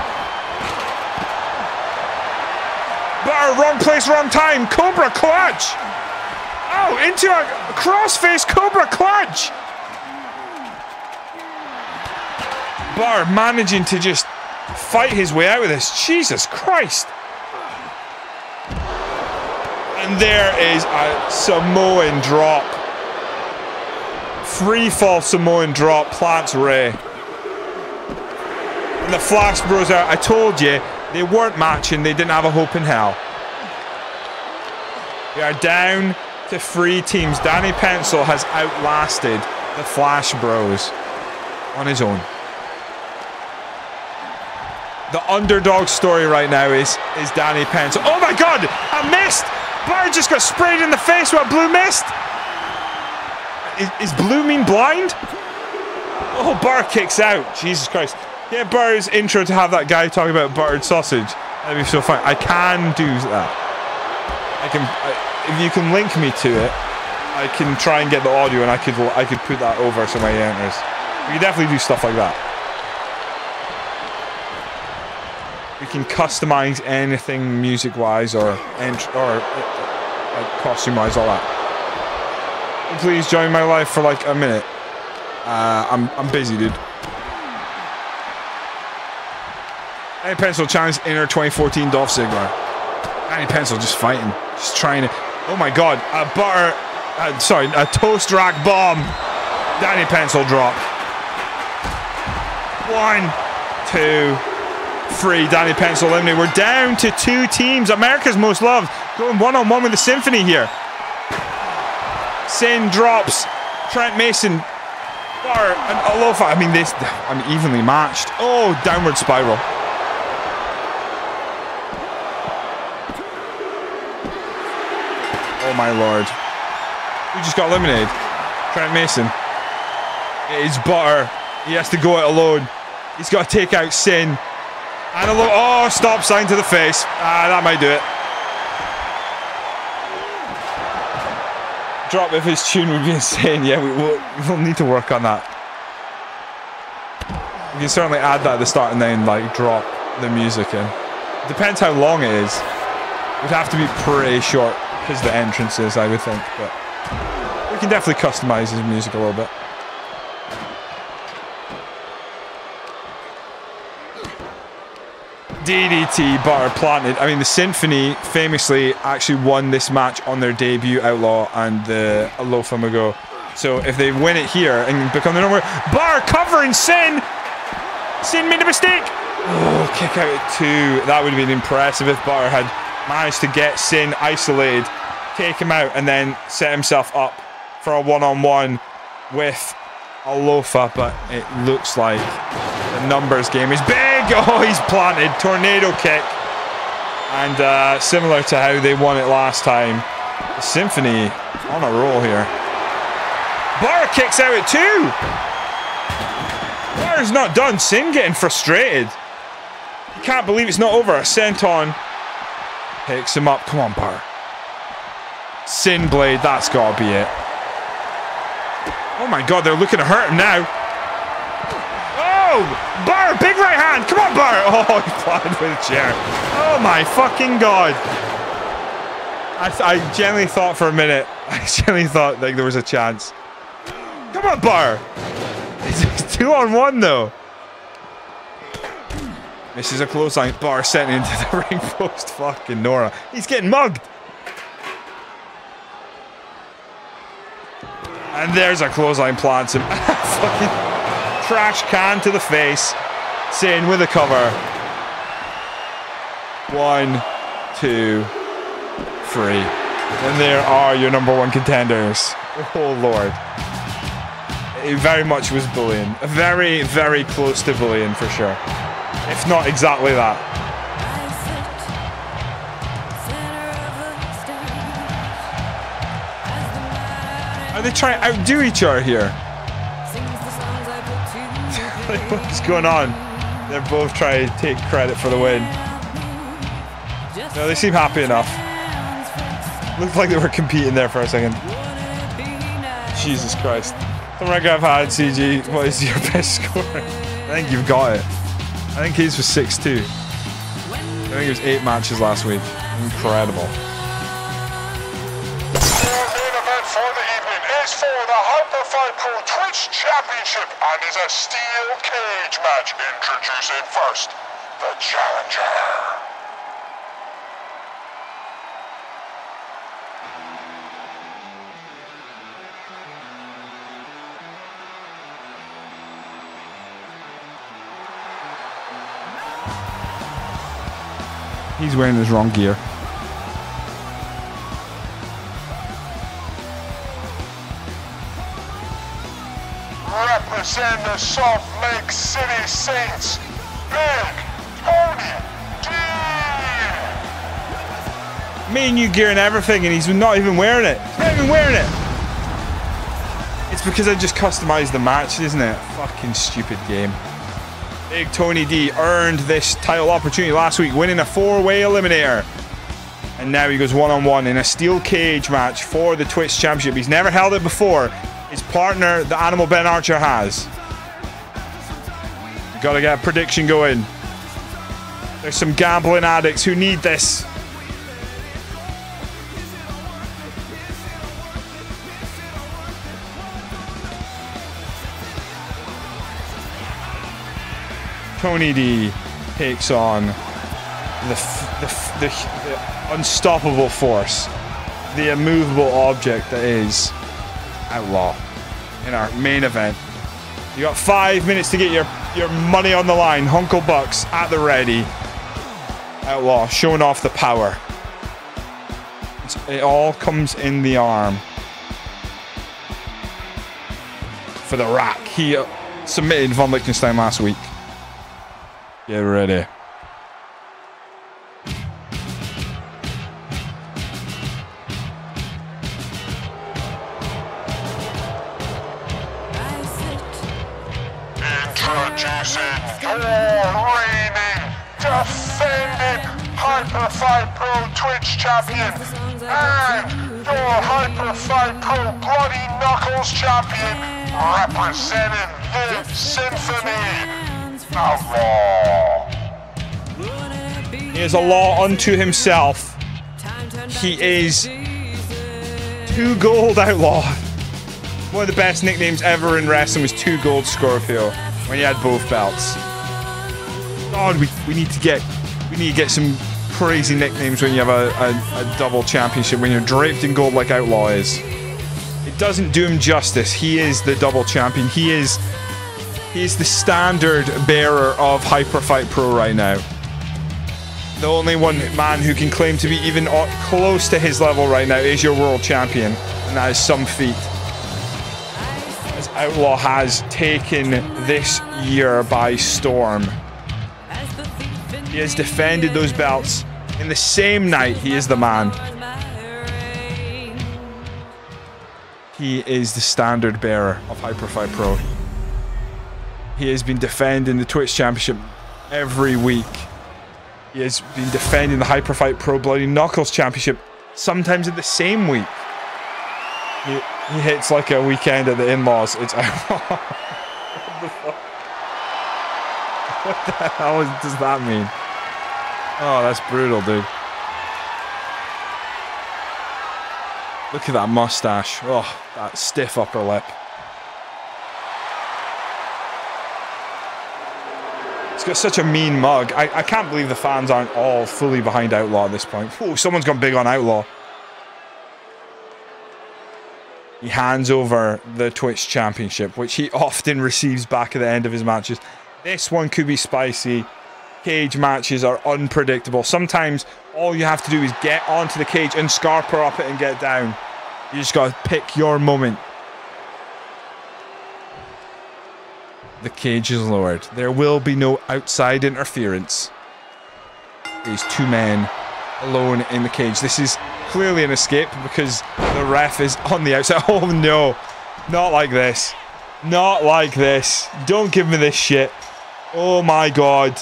But wrong place, wrong time. Cobra clutch. Oh, into a crossface Cobra clutch. Bar managing to just fight his way out of this. Jesus Christ. And there is a Samoan drop free fall Samoan drop plants Rey. And the Flash Bros out. I told you, they weren't matching. They didn't have a hope in hell. We are down to three teams. Danny Pencil has outlasted the Flash Bros on his own. The underdog story right now is is Danny Pencil. Oh my god! I missed! Barr just got sprayed in the face with a blue mist! Is, is blue mean blind? Oh, Barr kicks out. Jesus Christ. Yeah, Barr's intro to have that guy talking about buttered sausage. That'd be so fun. I can do that. I can. I, if you can link me to it, I can try and get the audio, and I could I could put that over so my enters. We can definitely do stuff like that. Can customize anything music-wise or ent or uh, like costume-wise, all that. Please join my life for like a minute. Uh, I'm I'm busy, dude. Danny Pencil challenged inner 2014 Dolph Ziggler. Danny Pencil just fighting, just trying to. Oh my God! A butter, uh, sorry, a toast rack bomb. Danny Pencil drop. One, two, three. Danny Pencil eliminated. We're down to two teams. America's most loved going one on one with the Symphony here. Sin drops. Trent Mason. Bar and Alofa. I mean, this. I'm evenly matched. Oh, downward spiral. Oh my lord. We just got eliminated. Trent Mason. It is Butter. He has to go it alone. He's got to take out Sin. And a oh, stop sign to the face. Ah, that might do it. Drop if his tune would be insane. Yeah, we will we'll need to work on that. We can certainly add that at the start and then like drop the music in. Depends how long it is. It would have to be pretty short because the entrances, I would think. But we can definitely customize his music a little bit. DDT bar planted. I mean, the Symphony famously actually won this match on their debut, Outlaw and the Alofa Mago. So if they win it here and become the number bar covering Sin, Sin made a mistake. Oh, kick out at two. That would have been impressive if Bar had managed to get Sin isolated, take him out, and then set himself up for a one-on-one with Alofa. But it looks like the numbers game is big. Oh, he's planted. Tornado kick. And uh, similar to how they won it last time, Symphony on a roll here. Bar kicks out at two. Bar's not done. Sin getting frustrated. Can't believe it's not over. Senton picks him up. Come on, Bar. Sin Blade, that's got to be it. Oh my god, they're looking to hurt him now. Oh! Bar, big right hand! Come on, Bar! Oh, he planted with a chair. Oh my fucking god. I, I genuinely thought for a minute, I genuinely thought like there was a chance. Come on, Bar! It's two on one though. This is a clothesline. Bar sent into the ring post. Fucking Nora. He's getting mugged. And there's a clothesline plants him. Fucking trash can to the face. Sin with a cover. One, two, three. And there are your number one contenders. Oh lord. It very much was bullying. Very, very close to bullying for sure. If not exactly that. Are they trying to outdo each other here? What's going on? They're both trying to take credit for the win. No, they seem happy enough. Looked like they were competing there for a second. Jesus Christ. The rank I've had, CG, what is your best score? I think you've got it. I think his was 6-2. I think it was eight matches last week. Incredible. and is a steel cage match. Introducing first, the challenger. He's wearing his wrong gear. Represent the Salt Lake City Saints, Big Tony D. Me and you gearing everything, and he's not even wearing it. Not even wearing it. It's because I just customized the match, isn't it? Fucking stupid game. Big Tony D earned this title opportunity last week, winning a four-way eliminator. And now he goes one-on-one in a steel cage match for the Twitch Championship. He's never held it before. His partner, the Animal Ben Archer, has. Gotta get a prediction going. There's some gambling addicts who need this. Tony D takes on the, the, the, the unstoppable force, the immovable object that is Outlaw in our main event. You got five minutes to get your, your money on the line. Hunkle Bucks at the ready. Outlaw showing off the power. It's, it all comes in the arm. For the rack. He uh, submitted Von Lichtenstein last week. Get ready. Hyper Fight Pro Twitch champion and your Hyper Fight Pro Bloody Knuckles champion, representing the Symphony Outlaw. He is a law unto himself. He is Two Gold Outlaw. One of the best nicknames ever in wrestling was Two Gold Scorpio when he had both belts. God, we, we need to get we need to get some crazy nicknames when you have a, a, a double championship when you're draped in gold like Outlaw is. It doesn't do him justice. He is the double champion. He is he is the standard bearer of Hyper Fight Pro right now. The only one man who can claim to be even close to his level right now is your world champion, and that is some feat. As Outlaw has taken this year by storm. He has defended those belts in the same night. He is the man. He is the standard bearer of Hyper Fight Pro. He has been defending the Twitch Championship every week. He has been defending the Hyper Fight Pro Bloody Knuckles Championship sometimes in the same week. He, he hits like a weekend at the in-laws. It's what the fuck? What the hell does that mean? Oh, that's brutal, dude. Look at that mustache. Oh, that stiff upper lip. He's got such a mean mug. I, I can't believe the fans aren't all fully behind Outlaw at this point. Oh, someone's gone big on Outlaw. He hands over the Twitch Championship, which he often receives back at the end of his matches. This one could be spicy. Cage matches are unpredictable. Sometimes all you have to do is get onto the cage and scarper up it and get down. You just got to pick your moment. The cage is lowered. There will be no outside interference. These two men alone in the cage. This is clearly an escape because the ref is on the outside. Oh no, not like this. Not like this. Don't give me this shit. Oh my god.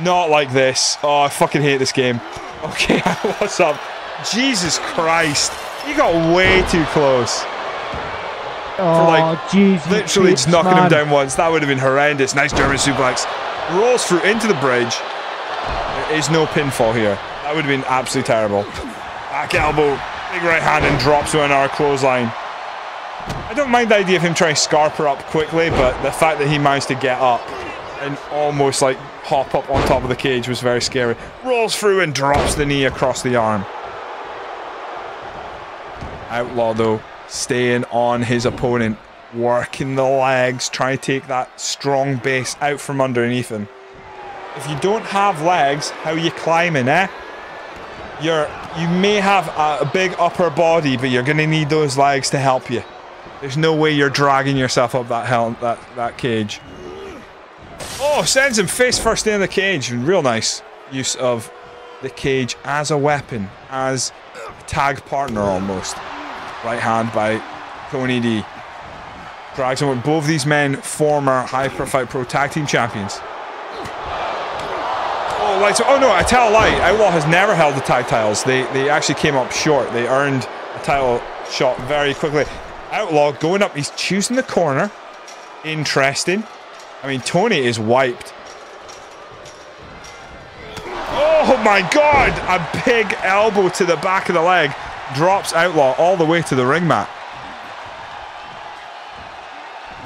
Not like this. Oh, I fucking hate this game. Okay, what's up? Jesus Christ. You got way too close. Oh, like, Jesus. Literally just Christ, knocking him down once. That would have been horrendous. Nice German suplex. Rolls through into the bridge. There is no pinfall here. That would have been absolutely terrible. Back elbow. Big right hand and drops to an our clothesline. I don't mind the idea of him trying to scarper up quickly, but the fact that he managed to get up and almost like hop up on top of the cage was very scary. Rolls through and drops the knee across the arm. Outlaw though, staying on his opponent, working the legs, trying to take that strong base out from underneath him. if you don't have legs, how are you climbing, eh? You're you may have a, a big upper body, but you're gonna need those legs to help you. There's no way you're dragging yourself up that hell that that cage. Oh, sends him face first in the cage. Real nice use of the cage as a weapon, as a tag partner almost. Right hand by Tony D. Drags him with both these men, former Hyper Fight Pro Tag Team Champions. Oh, lights. Oh no, I tell a lie. Outlaw has never held the tag titles. They they actually came up short. They earned a title shot very quickly. Outlaw going up. He's choosing the corner. Interesting. I mean, Tony is wiped. Oh my god! A big elbow to the back of the leg. Drops Outlaw all the way to the ring mat.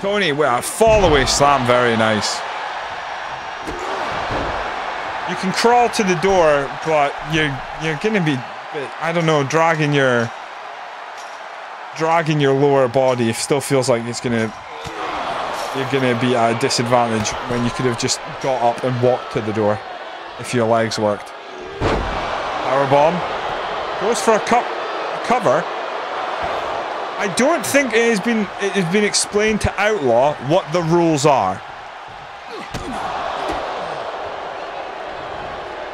Tony with a fall away slam. Very nice. You can crawl to the door, but you're you're gonna be, I don't know, dragging your dragging your lower body. It still feels like it's gonna you're gonna be at a disadvantage when you could have just got up and walked to the door if your legs worked. Power bomb goes for a cup cover. I don't think it has been it has been explained to Outlaw what the rules are.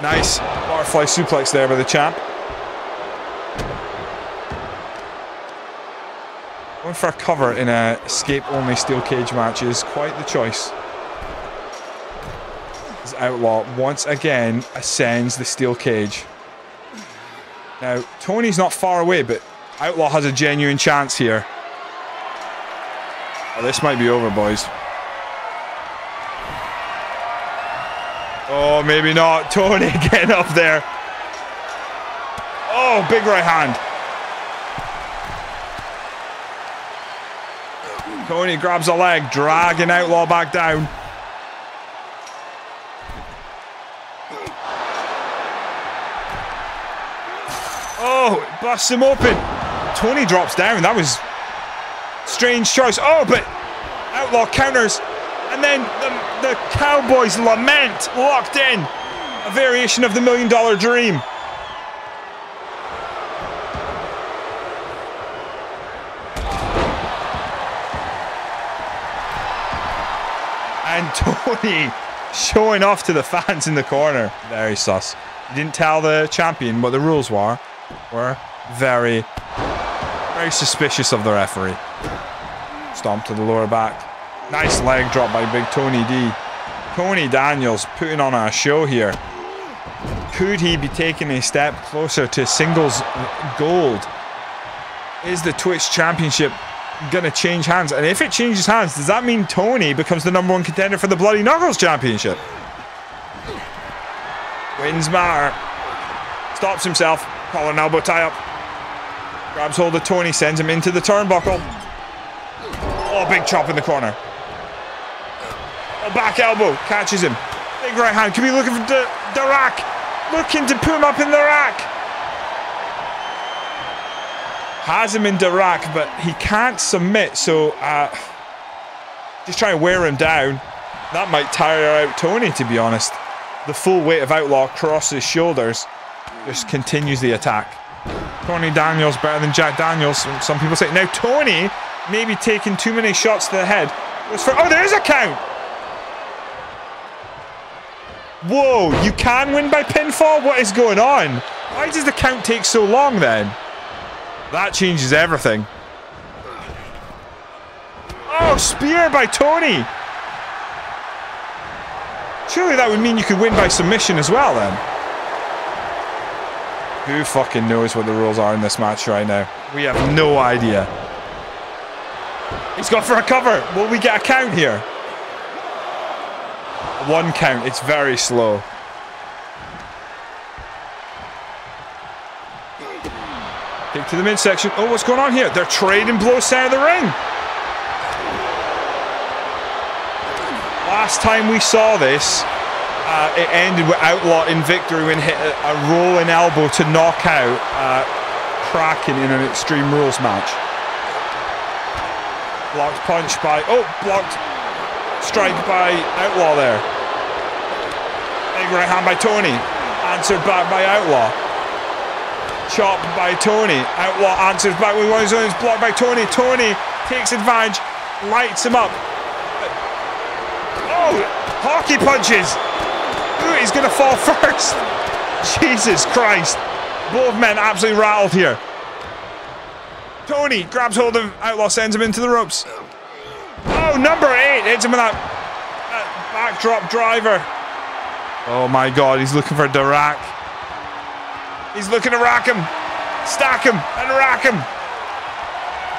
Nice butterfly suplex there by the champ. Going for a cover in a escape-only steel cage match is quite the choice. As Outlaw once again ascends the steel cage. Now, Tony's not far away, but Outlaw has a genuine chance here. Oh, this might be over, boys. Oh, maybe not. Tony getting up there. Oh, big right hand. Tony grabs a leg, dragging Outlaw back down. Oh, it busts him open. Tony drops down. That was strange choice. Oh, but Outlaw counters. And then the, the Cowboys lament locked in. A variation of the million dollar dream. And Tony showing off to the fans in the corner. Very sus. He didn't tell the champion what the rules were. Were very, very suspicious of the referee. Stomp to the lower back. Nice leg drop by Big Tony D. Tony Daniels putting on a show here. Could he be taking a step closer to singles gold? Is the Twitch Championship going to change hands? And if it changes hands, does that mean Tony becomes the number one contender for the Bloody Knuckles Championship? Wins matter. Stops himself. Collar and elbow tie up. Grabs hold of Tony, sends him into the turnbuckle. Oh, big chop in the corner. Oh, back elbow. Catches him. Big right hand. Could be looking for the rack. Looking to put him up in the rack. Has him in the rack, but he can't submit. So, uh, just trying to wear him down. That might tire out Tony, to be honest. The full weight of Outlaw across his shoulders just continues the attack. Tony Daniels better than Jack Daniels, some people say. Now, Tony maybe taking too many shots to the head. For, oh, there is a count! Whoa, you can win by pinfall? What is going on? Why does the count take so long then? That changes everything. Oh, spear by Tony! Surely that would mean you could win by submission as well then. Who fucking knows what the rules are in this match right now? We have no idea. He's got for a cover. Will we get a count here? One count. It's very slow. Kick to the midsection. Oh, what's going on here? They're trading blows side of the ring. Last time we saw this, uh, it ended with Outlaw in victory when hit a, a rolling elbow to knock out uh, Kraken in an Extreme Rules match. Blocked punch by... Oh, blocked strike by Outlaw there. Big right hand by Tony. Answered back by Outlaw. Chop by Tony. Outlaw answers back with one of his own. Blocked by Tony. Tony takes advantage. Lights him up. Oh, hockey punches. Ooh, he's going to fall first. Jesus Christ. Both men absolutely rattled here. Tony grabs hold of Outlaw, sends him into the ropes. Oh, number eight hits him with that, that backdrop driver. Oh my god, he's looking for the rack. He's looking to rack him, stack him, and rack him.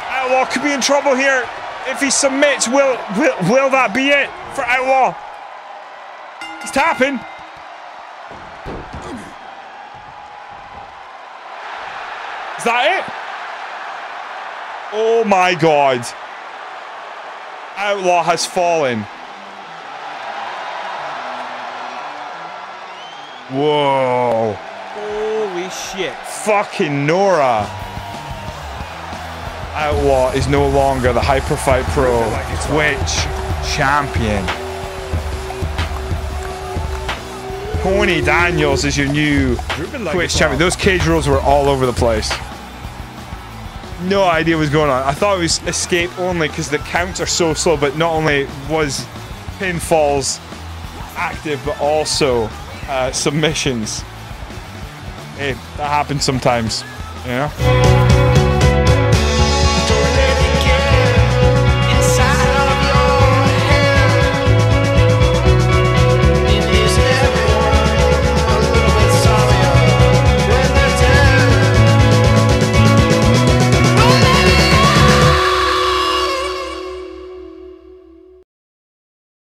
Outlaw could be in trouble here. If he submits, will, will, will that be it for Outlaw? He's tapping. Is that it? Oh my god. Outlaw has fallen. Whoa. Holy shit. Fucking Nora. Outlaw is no longer the Hyper Fight Pro Twitch champion. Tony Daniels is your new Twitch champion. Those cage rolls were all over the place. No idea what was going on. I thought it was escape only because the counts are so slow, but not only was pinfalls active, but also uh, submissions. Hey, that happens sometimes, know?